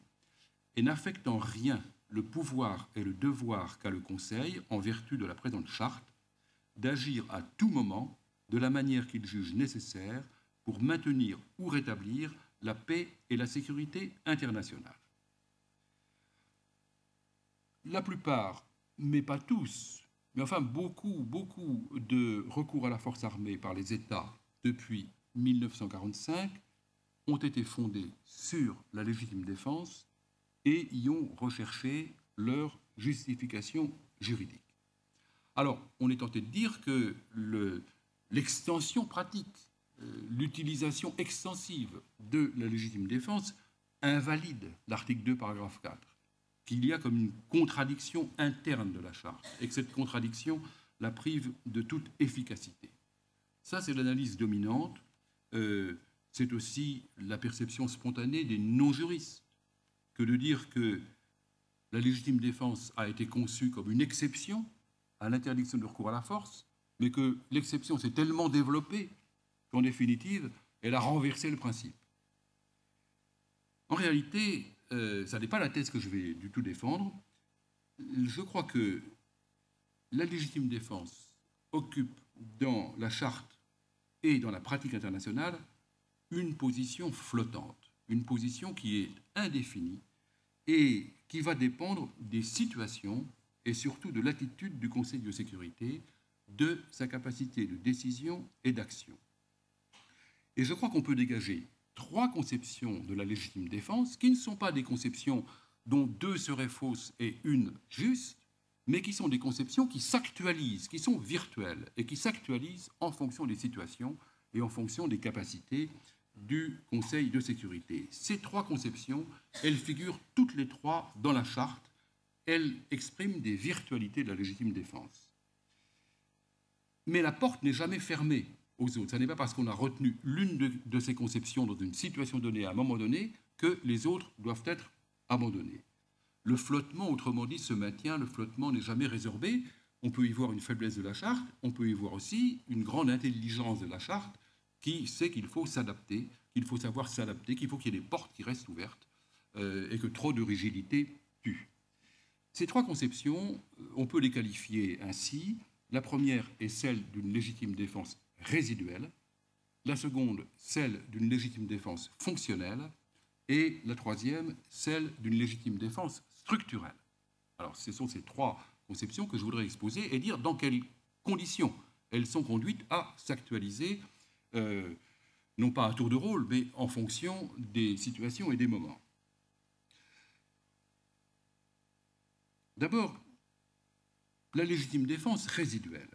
et n'affectent en rien le pouvoir et le devoir qu'a le Conseil, en vertu de la présente charte, d'agir à tout moment de la manière qu'il juge nécessaire pour maintenir ou rétablir la paix et la sécurité internationale. La plupart, mais pas tous, mais enfin beaucoup, beaucoup de recours à la force armée par les États depuis 1945 ont été fondés sur la légitime défense et y ont recherché leur justification juridique. Alors, on est tenté de dire que l'extension pratique, euh, l'utilisation extensive de la légitime défense invalide l'article 2, paragraphe 4, qu'il y a comme une contradiction interne de la charte, et que cette contradiction la prive de toute efficacité. Ça, c'est l'analyse dominante. Euh, c'est aussi la perception spontanée des non-juristes que de dire que la légitime défense a été conçue comme une exception à l'interdiction de recours à la force, mais que l'exception s'est tellement développée qu'en définitive, elle a renversé le principe. En réalité, euh, ça n'est pas la thèse que je vais du tout défendre. Je crois que la légitime défense occupe dans la charte et dans la pratique internationale une position flottante, une position qui est indéfinie et qui va dépendre des situations et surtout de l'attitude du Conseil de sécurité, de sa capacité de décision et d'action. Et je crois qu'on peut dégager trois conceptions de la légitime défense qui ne sont pas des conceptions dont deux seraient fausses et une juste, mais qui sont des conceptions qui s'actualisent, qui sont virtuelles et qui s'actualisent en fonction des situations et en fonction des capacités du Conseil de sécurité. Ces trois conceptions, elles figurent toutes les trois dans la charte. Elles expriment des virtualités de la légitime défense. Mais la porte n'est jamais fermée aux autres. Ce n'est pas parce qu'on a retenu l'une de, ces conceptions dans une situation donnée à un moment donné que les autres doivent être abandonnés. Le flottement, autrement dit, se maintient, le flottement n'est jamais résorbé. On peut y voir une faiblesse de la charte, on peut y voir aussi une grande intelligence de la charte, qui sait qu'il faut s'adapter, qu'il faut savoir s'adapter, qu'il faut qu'il y ait des portes qui restent ouvertes euh, et que trop de rigidité tue. Ces trois conceptions, euh, on peut les qualifier ainsi. La première est celle d'une légitime défense résiduelle, la seconde celle d'une légitime défense fonctionnelle, et la troisième celle d'une légitime défense structurelle. Alors ce sont ces trois conceptions que je voudrais exposer et dire dans quelles conditions elles sont conduites à s'actualiser euh, non pas à tour de rôle, mais en fonction des situations et des moments. D'abord, la légitime défense résiduelle,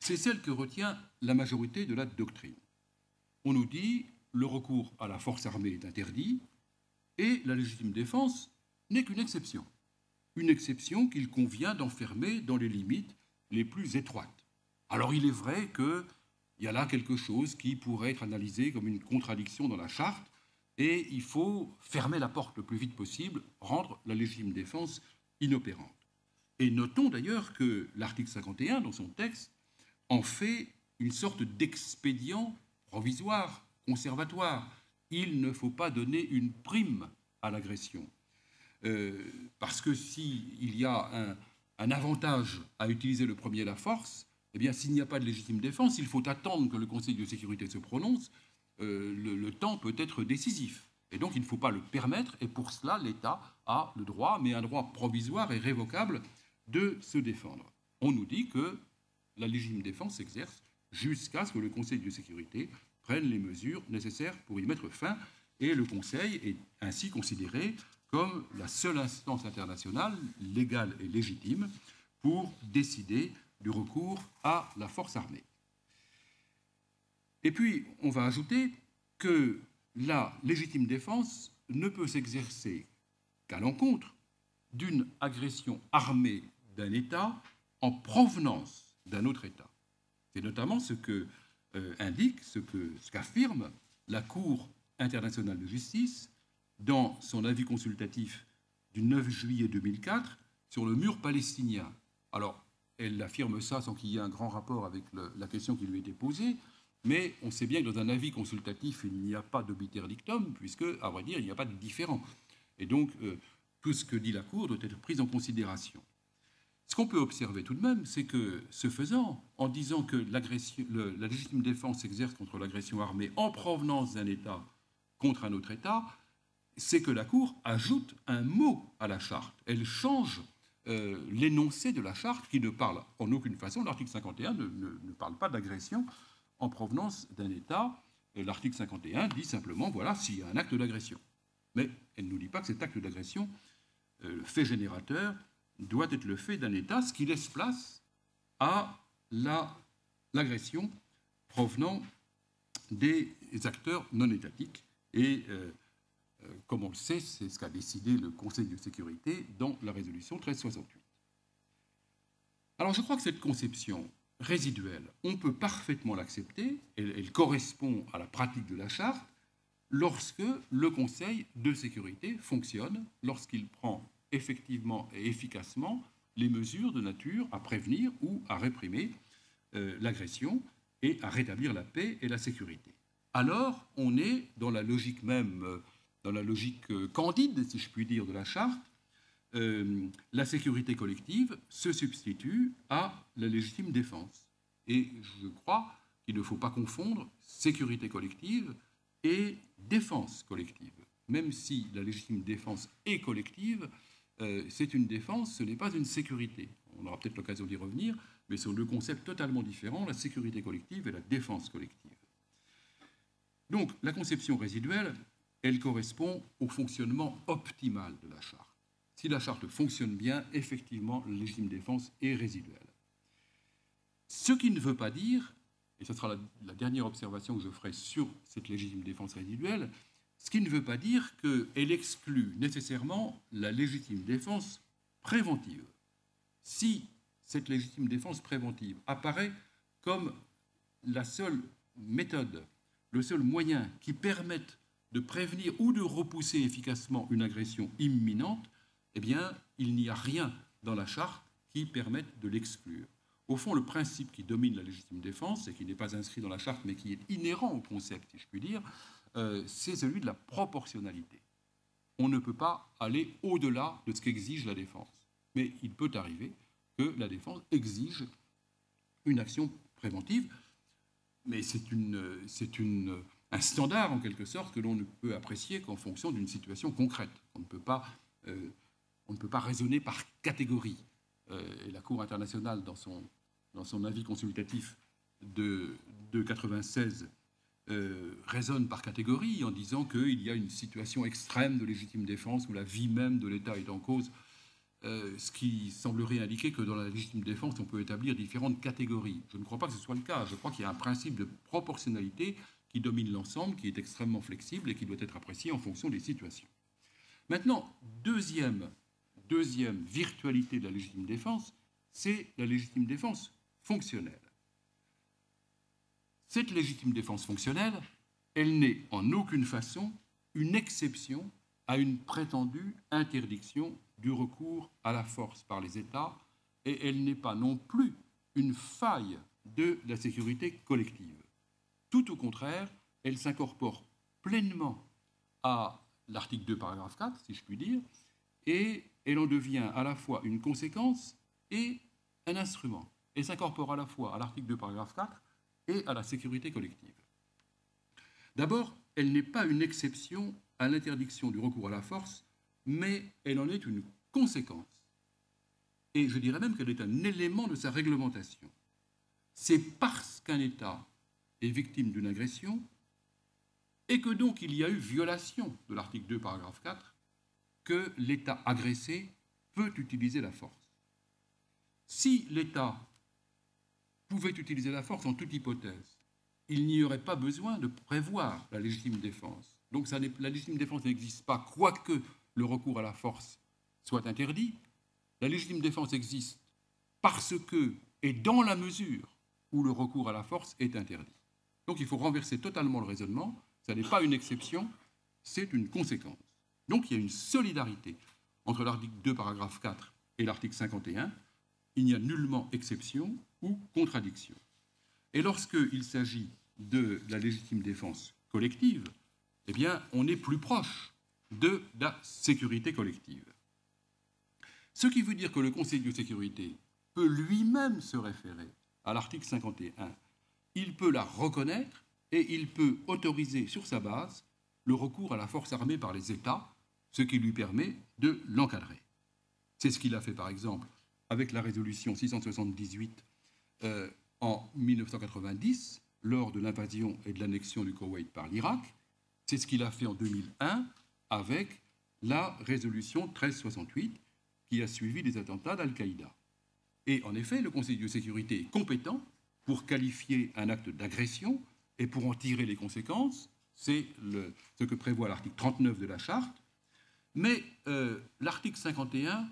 c'est celle que retient la majorité de la doctrine. On nous dit le recours à la force armée est interdit et la légitime défense n'est qu'une exception. Une exception qu'il convient d'enfermer dans les limites les plus étroites. Alors il est vrai que il y a là quelque chose qui pourrait être analysé comme une contradiction dans la charte, et il faut fermer la porte le plus vite possible, rendre la légitime défense inopérante. Et notons d'ailleurs que l'article 51, dans son texte, en fait une sorte d'expédient provisoire, conservatoire. Il ne faut pas donner une prime à l'agression. Euh, parce que s'il y a un, avantage à utiliser le premier la force, eh bien, s'il n'y a pas de légitime défense, il faut attendre que le Conseil de sécurité se prononce. Euh, le, temps peut être décisif. Et donc, il ne faut pas le permettre. Et pour cela, l'État a le droit, mais un droit provisoire et révocable, de se défendre. On nous dit que la légitime défense s'exerce jusqu'à ce que le Conseil de sécurité prenne les mesures nécessaires pour y mettre fin. Et le Conseil est ainsi considéré comme la seule instance internationale légale et légitime pour décider du recours à la force armée. Et puis, on va ajouter que la légitime défense ne peut s'exercer qu'à l'encontre d'une agression armée d'un État en provenance d'un autre État. C'est notamment ce que euh, indique, ce qu'affirme la Cour internationale de justice dans son avis consultatif du 9 juillet 2004 sur le mur palestinien. Alors, elle affirme ça sans qu'il y ait un grand rapport avec la question qui lui été posée, mais on sait bien que dans un avis consultatif, il n'y a pas d'obiter dictum, puisque, à vrai dire, il n'y a pas de différent. Et donc, euh, tout ce que dit la Cour doit être pris en considération. Ce qu'on peut observer tout de même, c'est que, ce faisant, en disant que la légitime défense s'exerce contre l'agression armée en provenance d'un État contre un autre État, c'est que la Cour ajoute un mot à la charte. Elle change euh, l'énoncé de la charte qui ne parle en aucune façon, l'article 51 ne, ne, parle pas d'agression en provenance d'un État. L'article 51 dit simplement, voilà, s'il y a un acte d'agression. Mais elle ne nous dit pas que cet acte d'agression, euh, fait générateur, doit être le fait d'un État, ce qui laisse place à l'agression provenant des acteurs non étatiques. Et euh, euh, comme on le sait, c'est ce qu'a décidé le Conseil de sécurité dans la résolution 1368. Alors je crois que cette conception résiduelle, on peut parfaitement l'accepter, elle, correspond à la pratique de la charte, lorsque le Conseil de sécurité fonctionne, lorsqu'il prend effectivement et efficacement les mesures de nature à prévenir ou à réprimer euh, l'agression et à rétablir la paix et la sécurité. Alors, on est dans la logique même, euh, dans la logique euh, candide, si je puis dire, de la charte, la sécurité collective se substitue à la légitime défense. Et je crois qu'il ne faut pas confondre sécurité collective et défense collective. Même si la légitime défense est collective, euh, c'est une défense, ce n'est pas une sécurité. On aura peut-être l'occasion d'y revenir, mais ce sont deux concepts totalement différents, la sécurité collective et la défense collective. Donc la conception résiduelle, elle correspond au fonctionnement optimal de la charte. Si la charte fonctionne bien, effectivement, la légitime défense est résiduelle. Ce qui ne veut pas dire, et ce sera la, la dernière observation que je ferai sur cette légitime défense résiduelle, ce qui ne veut pas dire qu'elle exclut nécessairement la légitime défense préventive. Si cette légitime défense préventive apparaît comme la seule méthode, le seul moyen qui permette de prévenir ou de repousser efficacement une agression imminente, eh bien, il n'y a rien dans la charte qui permette de l'exclure. Au fond, le principe qui domine la légitime défense, et qui n'est pas inscrit dans la charte, mais qui est inhérent au concept, si je puis dire, euh, c'est celui de la proportionnalité. On ne peut pas aller au-delà de ce qu'exige la défense. Mais il peut arriver que la défense exige une action préventive, mais c'est un standard en quelque sorte que l'on ne peut apprécier qu'en fonction d'une situation concrète. On ne peut pas, euh, on ne peut pas raisonner par catégorie. Euh, et la Cour internationale, dans son, dans son avis consultatif de, de 96, euh, raisonne par catégorie en disant qu'il y a une situation extrême de légitime défense où la vie même de l'État est en cause, euh, ce qui semblerait indiquer que dans la légitime défense, on peut établir différentes catégories. Je ne crois pas que ce soit le cas. Je crois qu'il y a un principe de proportionnalité qui domine l'ensemble, qui est extrêmement flexible et qui doit être apprécié en fonction des situations. Maintenant, deuxième, deuxième virtualité de la légitime défense, c'est la légitime défense fonctionnelle. Cette légitime défense fonctionnelle, elle n'est en aucune façon une exception à une prétendue interdiction du recours à la force par les États, et elle n'est pas non plus une faille de la sécurité collective. Tout au contraire, elle s'incorpore pleinement à l'article 2, paragraphe 4, si je puis dire, et elle en devient à la fois une conséquence et un instrument. Elle s'incorpore à la fois à l'article 2, paragraphe 4 et à la sécurité collective. D'abord, elle n'est pas une exception à l'interdiction du recours à la force, mais elle en est une conséquence. Et je dirais même qu'elle est un élément de sa réglementation. C'est parce qu'un État est victime d'une agression et que donc il y a eu violation de l'article 2, paragraphe 4, que l'État agressé peut utiliser la force. Si l'État pouvait utiliser la force en toute hypothèse. Il n'y aurait pas besoin de prévoir la légitime défense. Donc ça la légitime défense n'existe pas, quoique le recours à la force soit interdit. La légitime défense existe parce que, et dans la mesure où le recours à la force est interdit. Donc il faut renverser totalement le raisonnement. Ça n'est pas une exception, c'est une conséquence. Donc il y a une solidarité entre l'article 2, paragraphe 4 et l'article 51. Il n'y a nullement exception ou contradiction. Et lorsqu'il s'agit de la légitime défense collective, eh bien, on est plus proche de la sécurité collective. Ce qui veut dire que le Conseil de sécurité peut lui-même se référer à l'article 51. Il peut la reconnaître et il peut autoriser sur sa base le recours à la force armée par les États, ce qui lui permet de l'encadrer. C'est ce qu'il a fait par exemple avec la résolution 678 euh, en 1990, lors de l'invasion et de l'annexion du Koweït par l'Irak. C'est ce qu'il a fait en 2001 avec la résolution 1368 qui a suivi les attentats d'Al-Qaïda. Et en effet, le Conseil de sécurité est compétent pour qualifier un acte d'agression et pour en tirer les conséquences. C'est ce que prévoit l'article 39 de la charte. Mais euh, l'article 51,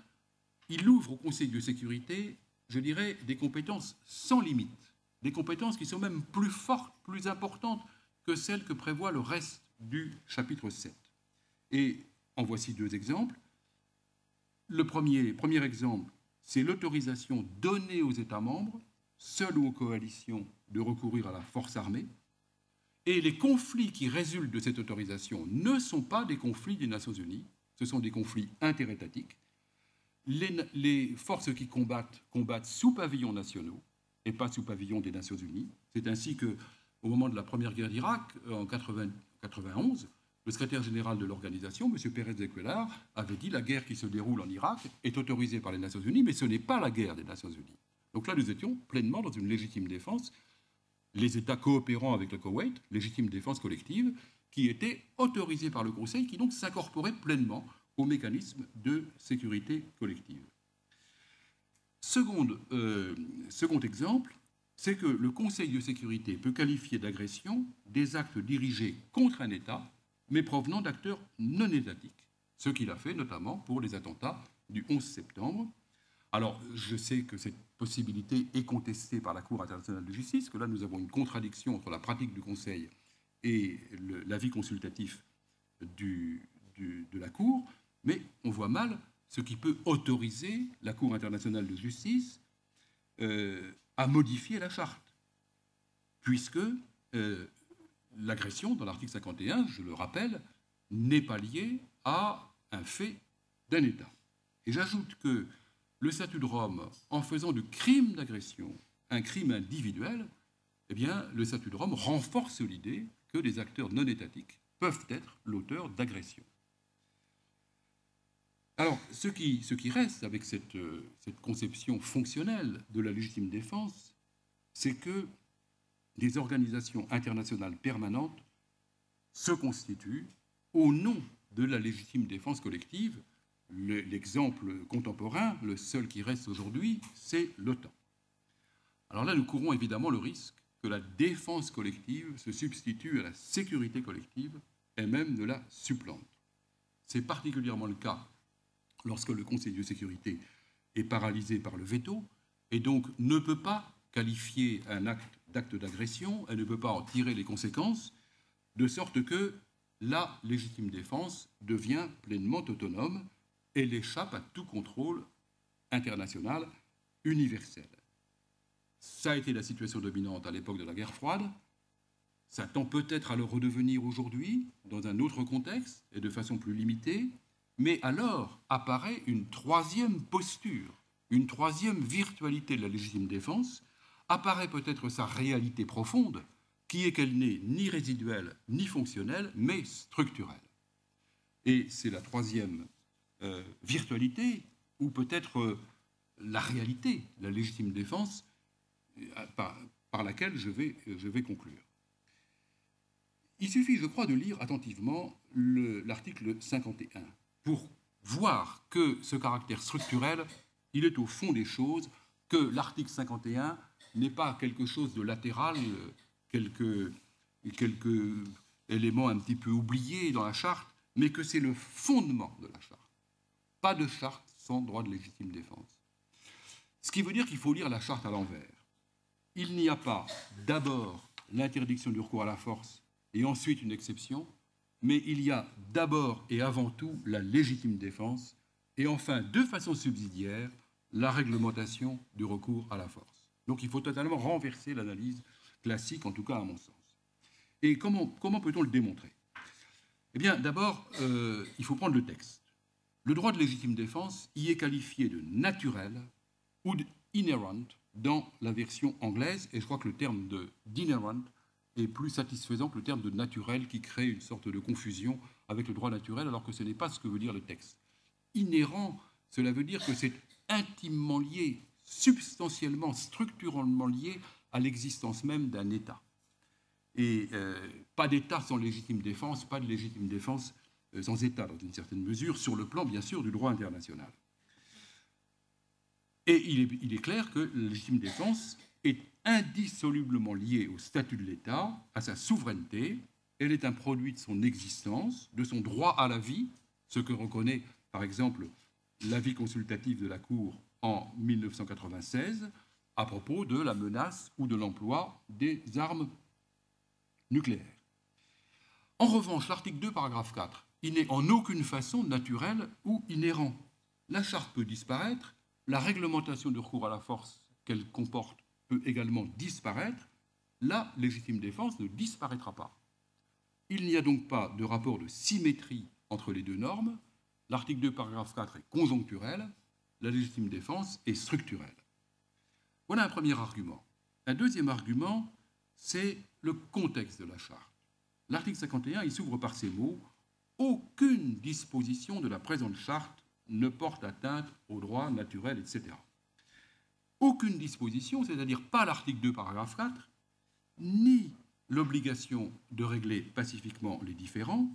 il ouvre au Conseil de sécurité, je dirais, des compétences sans limite, des compétences qui sont même plus fortes, plus importantes que celles que prévoit le reste du chapitre 7. Et en voici deux exemples. Le premier, premier exemple, c'est l'autorisation donnée aux États membres, seuls ou aux coalitions, de recourir à la force armée. Et les conflits qui résultent de cette autorisation ne sont pas des conflits des Nations Unies, ce sont des conflits interétatiques. Les, forces qui combattent combattent sous pavillons nationaux et pas sous pavillon des Nations Unies. C'est ainsi que, au moment de la première guerre d'Irak, en 1991, le secrétaire général de l'organisation, M. Pérez Zekwellar, avait dit la guerre qui se déroule en Irak est autorisée par les Nations Unies, mais ce n'est pas la guerre des Nations Unies. Donc là, nous étions pleinement dans une légitime défense, les États coopérant avec le Koweït, légitime défense collective, qui était autorisée par le Conseil, qui donc s'incorporait pleinement au mécanisme de sécurité collective. Euh, second exemple, c'est que le Conseil de sécurité peut qualifier d'agression des actes dirigés contre un État mais provenant d'acteurs non étatiques, ce qu'il a fait notamment pour les attentats du 11 septembre. Alors, je sais que cette possibilité est contestée par la Cour internationale de justice, que là, nous avons une contradiction entre la pratique du Conseil et l'avis consultatif de la Cour, mais on voit mal ce qui peut autoriser la Cour internationale de justice euh, à modifier la charte, puisque euh, l'agression dans l'article 51, je le rappelle, n'est pas liée à un fait d'un État. Et j'ajoute que le statut de Rome, en faisant du crime d'agression un crime individuel, eh bien, le statut de Rome renforce l'idée que les acteurs non étatiques peuvent être l'auteur d'agressions. Alors, ce qui, reste avec cette, cette conception fonctionnelle de la légitime défense, c'est que des organisations internationales permanentes se constituent au nom de la légitime défense collective. L'exemple contemporain, le seul qui reste aujourd'hui, c'est l'OTAN. Alors là, nous courons évidemment le risque que la défense collective se substitue à la sécurité collective et même de la supplante. C'est particulièrement le cas lorsque le Conseil de sécurité est paralysé par le veto et donc ne peut pas qualifier un acte d'acte d'agression, elle ne peut pas en tirer les conséquences, de sorte que la légitime défense devient pleinement autonome et échappe à tout contrôle international universel. Ça a été la situation dominante à l'époque de la guerre froide. Ça tend peut-être à le redevenir aujourd'hui, dans un autre contexte et de façon plus limitée, mais alors apparaît une troisième posture, une troisième virtualité de la légitime défense, apparaît peut-être sa réalité profonde, qui est qu'elle n'est ni résiduelle ni fonctionnelle, mais structurelle. Et c'est la troisième euh, virtualité, ou peut-être euh, la réalité, la légitime défense, euh, par, laquelle je vais, je vais conclure. Il suffit, je crois, de lire attentivement l'article 51 pour voir que ce caractère structurel, il est au fond des choses, que l'article 51 n'est pas quelque chose de latéral, quelques, quelques éléments un petit peu oubliés dans la charte, mais que c'est le fondement de la charte. Pas de charte sans droit de légitime défense. Ce qui veut dire qu'il faut lire la charte à l'envers. Il n'y a pas d'abord l'interdiction du recours à la force et ensuite une exception, mais il y a d'abord et avant tout la légitime défense et enfin, de façon subsidiaire, la réglementation du recours à la force. Donc il faut totalement renverser l'analyse classique, en tout cas à mon sens. Et comment, comment peut-on le démontrer? Eh bien, d'abord, euh, il faut prendre le texte. Le droit de légitime défense y est qualifié de naturel ou d'inherent dans la version anglaise, et je crois que le terme d'inherent est plus satisfaisant que le terme de naturel qui crée une sorte de confusion avec le droit naturel, alors que ce n'est pas ce que veut dire le texte. Inhérent, cela veut dire que c'est intimement lié, substantiellement, structurellement lié à l'existence même d'un État. Et euh, pas d'État sans légitime défense, pas de légitime défense sans État dans une certaine mesure, sur le plan bien sûr du droit international. Et il est, clair que la légitime défense est indissolublement liée au statut de l'État, à sa souveraineté. Elle est un produit de son existence, de son droit à la vie, ce que reconnaît par exemple l'avis consultatif de la Cour en 1996 à propos de la menace ou de l'emploi des armes nucléaires. En revanche, l'article 2, paragraphe 4, il n'est en aucune façon naturel ou inhérent. La charte peut disparaître la réglementation de recours à la force qu'elle comporte peut également disparaître, la légitime défense ne disparaîtra pas. Il n'y a donc pas de rapport de symétrie entre les deux normes. L'article 2, paragraphe 4 est conjoncturel, la légitime défense est structurelle. Voilà un premier argument. Un deuxième argument, c'est le contexte de la charte. L'article 51, il s'ouvre par ces mots Aucune disposition de la présente charte ne porte atteinte aux droits naturels, etc. Aucune disposition, c'est-à-dire pas l'article 2, paragraphe 4, ni l'obligation de régler pacifiquement les différends,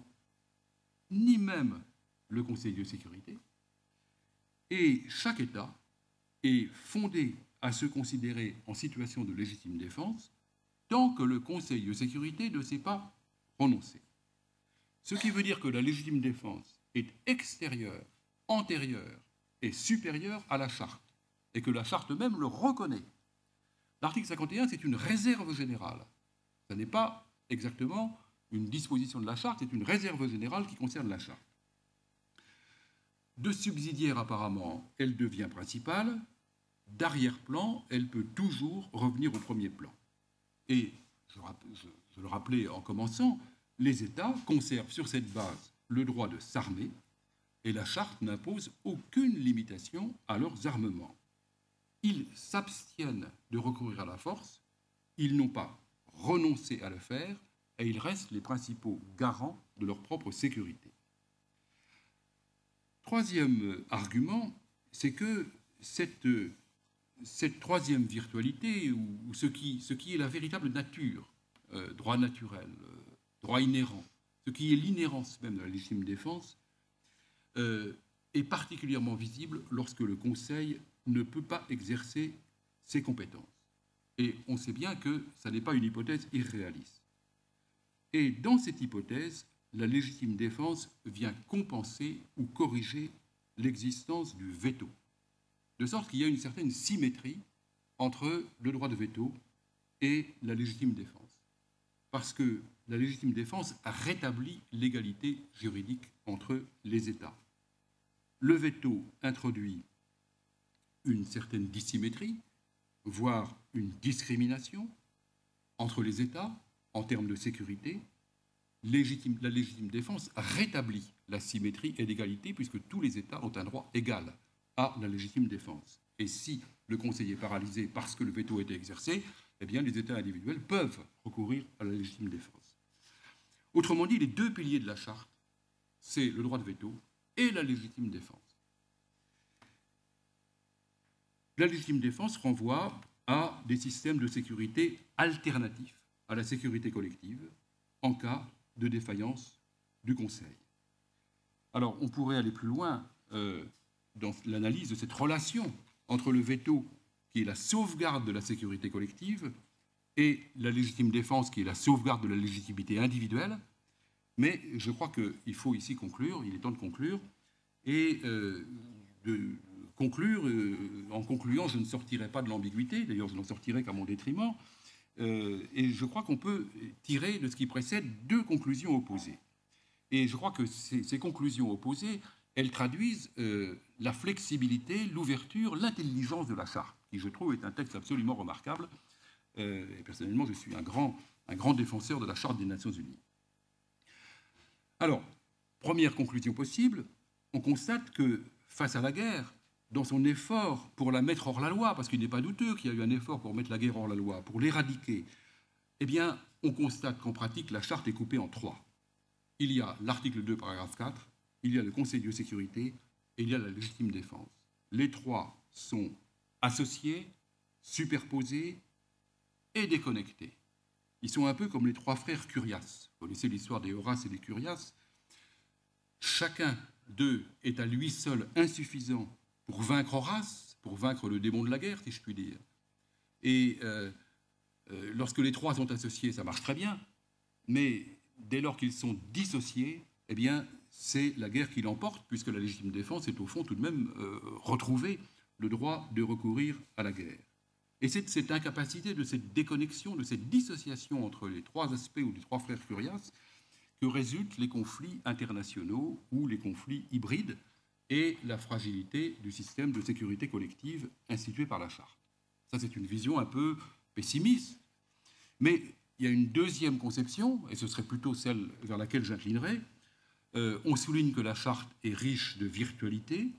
ni même le Conseil de sécurité. Et chaque État est fondé à se considérer en situation de légitime défense tant que le Conseil de sécurité ne s'est pas prononcé. Ce qui veut dire que la légitime défense est extérieure antérieure et supérieure à la charte, et que la charte même le reconnaît. L'article 51, c'est une réserve générale. Ce n'est pas exactement une disposition de la charte, c'est une réserve générale qui concerne la charte. De subsidiaire, apparemment, elle devient principale. D'arrière-plan, elle peut toujours revenir au premier plan. Et, je, je le rappelais en commençant, les États conservent sur cette base le droit de s'armer, et la charte n'impose aucune limitation à leurs armements. Ils s'abstiennent de recourir à la force, ils n'ont pas renoncé à le faire, et ils restent les principaux garants de leur propre sécurité. Troisième argument, c'est que cette, cette, troisième virtualité, ou ce qui, ce qui, est la véritable nature, euh, droit naturel, euh, droit inhérent, ce qui est l'inhérence même de la légitime défense, euh, est particulièrement visible lorsque le Conseil ne peut pas exercer ses compétences. Et on sait bien que ça n'est pas une hypothèse irréaliste. Et dans cette hypothèse, la légitime défense vient compenser ou corriger l'existence du veto, de sorte qu'il y a une certaine symétrie entre le droit de veto et la légitime défense. Parce que la légitime défense a rétabli l'égalité juridique entre les États. Le veto introduit une certaine dissymétrie, voire une discrimination entre les États en termes de sécurité. la légitime défense rétablit la symétrie et l'égalité puisque tous les États ont un droit égal à la légitime défense. Et si le Conseil est paralysé parce que le veto a été exercé, eh bien les États individuels peuvent recourir à la légitime défense. Autrement dit, les deux piliers de la charte, c'est le droit de veto et la légitime défense. La légitime défense renvoie à des systèmes de sécurité alternatifs à la sécurité collective en cas de défaillance du Conseil. Alors, on pourrait aller plus loin euh, dans l'analyse de cette relation entre le veto, qui est la sauvegarde de la sécurité collective, et la légitime défense, qui est la sauvegarde de la légitimité individuelle, mais je crois qu'il faut ici conclure, il est temps de conclure, et euh, de conclure, euh, en concluant, je ne sortirai pas de l'ambiguïté, d'ailleurs je n'en sortirai qu'à mon détriment, euh, et je crois qu'on peut tirer de ce qui précède deux conclusions opposées. Et je crois que ces, conclusions opposées, elles traduisent la flexibilité, l'ouverture, l'intelligence de la charte, qui je trouve est un texte absolument remarquable. et personnellement, je suis un grand défenseur de la charte des Nations Unies. Alors, première conclusion possible, on constate que face à la guerre, dans son effort pour la mettre hors la loi, parce qu'il n'est pas douteux qu'il y a eu un effort pour mettre la guerre hors la loi, pour l'éradiquer, eh bien, on constate qu'en pratique, la charte est coupée en trois. Il y a l'article 2, paragraphe 4, il y a le Conseil de sécurité et il y a la légitime défense. Les trois sont associés, superposés et déconnectés. Ils sont un peu comme les trois frères Curias. Vous connaissez l'histoire des Horaces et des Curias? chacun d'eux est à lui seul insuffisant pour vaincre Horace, pour vaincre le démon de la guerre, si je puis dire. Et euh, euh, lorsque les trois sont associés, ça marche très bien, mais dès lors qu'ils sont dissociés, eh bien, c'est la guerre qui l'emporte, puisque la légitime défense est au fond tout de même euh, retrouver le droit de recourir à la guerre. Et c'est cette incapacité, de cette déconnexion, de cette dissociation entre les trois aspects ou les trois frères Furias que résultent les conflits internationaux ou les conflits hybrides et la fragilité du système de sécurité collective institué par la Charte. Ça, c'est une vision un peu pessimiste. Mais il y a une deuxième conception, et ce serait plutôt celle vers laquelle j'inclinerai. Euh, on souligne que la Charte est riche de virtualité,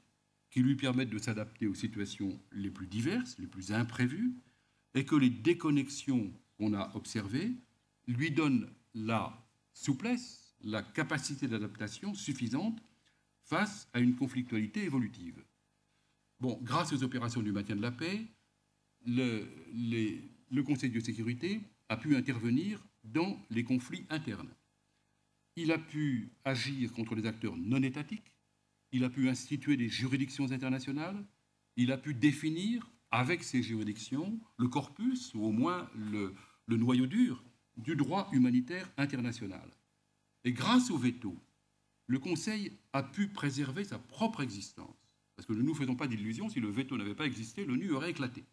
qui lui permettent de s'adapter aux situations les plus diverses, les plus imprévues, et que les déconnexions qu'on a observées lui donnent la souplesse, la capacité d'adaptation suffisante face à une conflictualité évolutive. Bon, grâce aux opérations du maintien de la paix, le, le Conseil de sécurité a pu intervenir dans les conflits internes. Il a pu agir contre les acteurs non étatiques, il a pu instituer des juridictions internationales, il a pu définir avec ces juridictions le corpus, ou au moins le, noyau dur, du droit humanitaire international. Et grâce au veto, le Conseil a pu préserver sa propre existence. Parce que ne nous faisons pas d'illusions, si le veto n'avait pas existé, l'ONU aurait éclaté.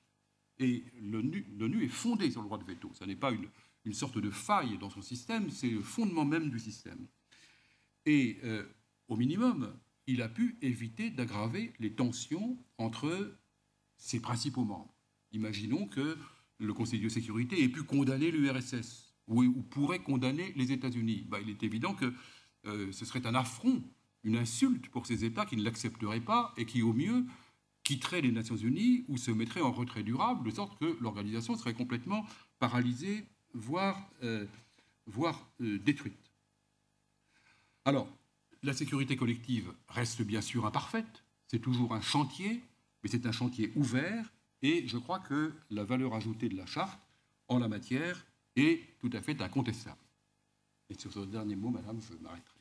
Et l'ONU est fondée sur le droit de veto. Ce n'est pas une, sorte de faille dans son système, c'est le fondement même du système. Et euh, au minimum, il a pu éviter d'aggraver les tensions entre ses principaux membres. Imaginons que le Conseil de sécurité ait pu condamner l'URSS ou, pourrait condamner les États-Unis. Bah, il est évident que euh, ce serait un affront, une insulte pour ces États qui ne l'accepteraient pas et qui, au mieux, quitteraient les Nations Unies ou se mettraient en retrait durable, de sorte que l'organisation serait complètement paralysée, voire, euh, euh, détruite. Alors, la sécurité collective reste bien sûr imparfaite, c'est toujours un chantier, mais c'est un chantier ouvert, et je crois que la valeur ajoutée de la charte en la matière est tout à fait incontestable. Et sur ce dernier mot, madame, je m'arrêterai.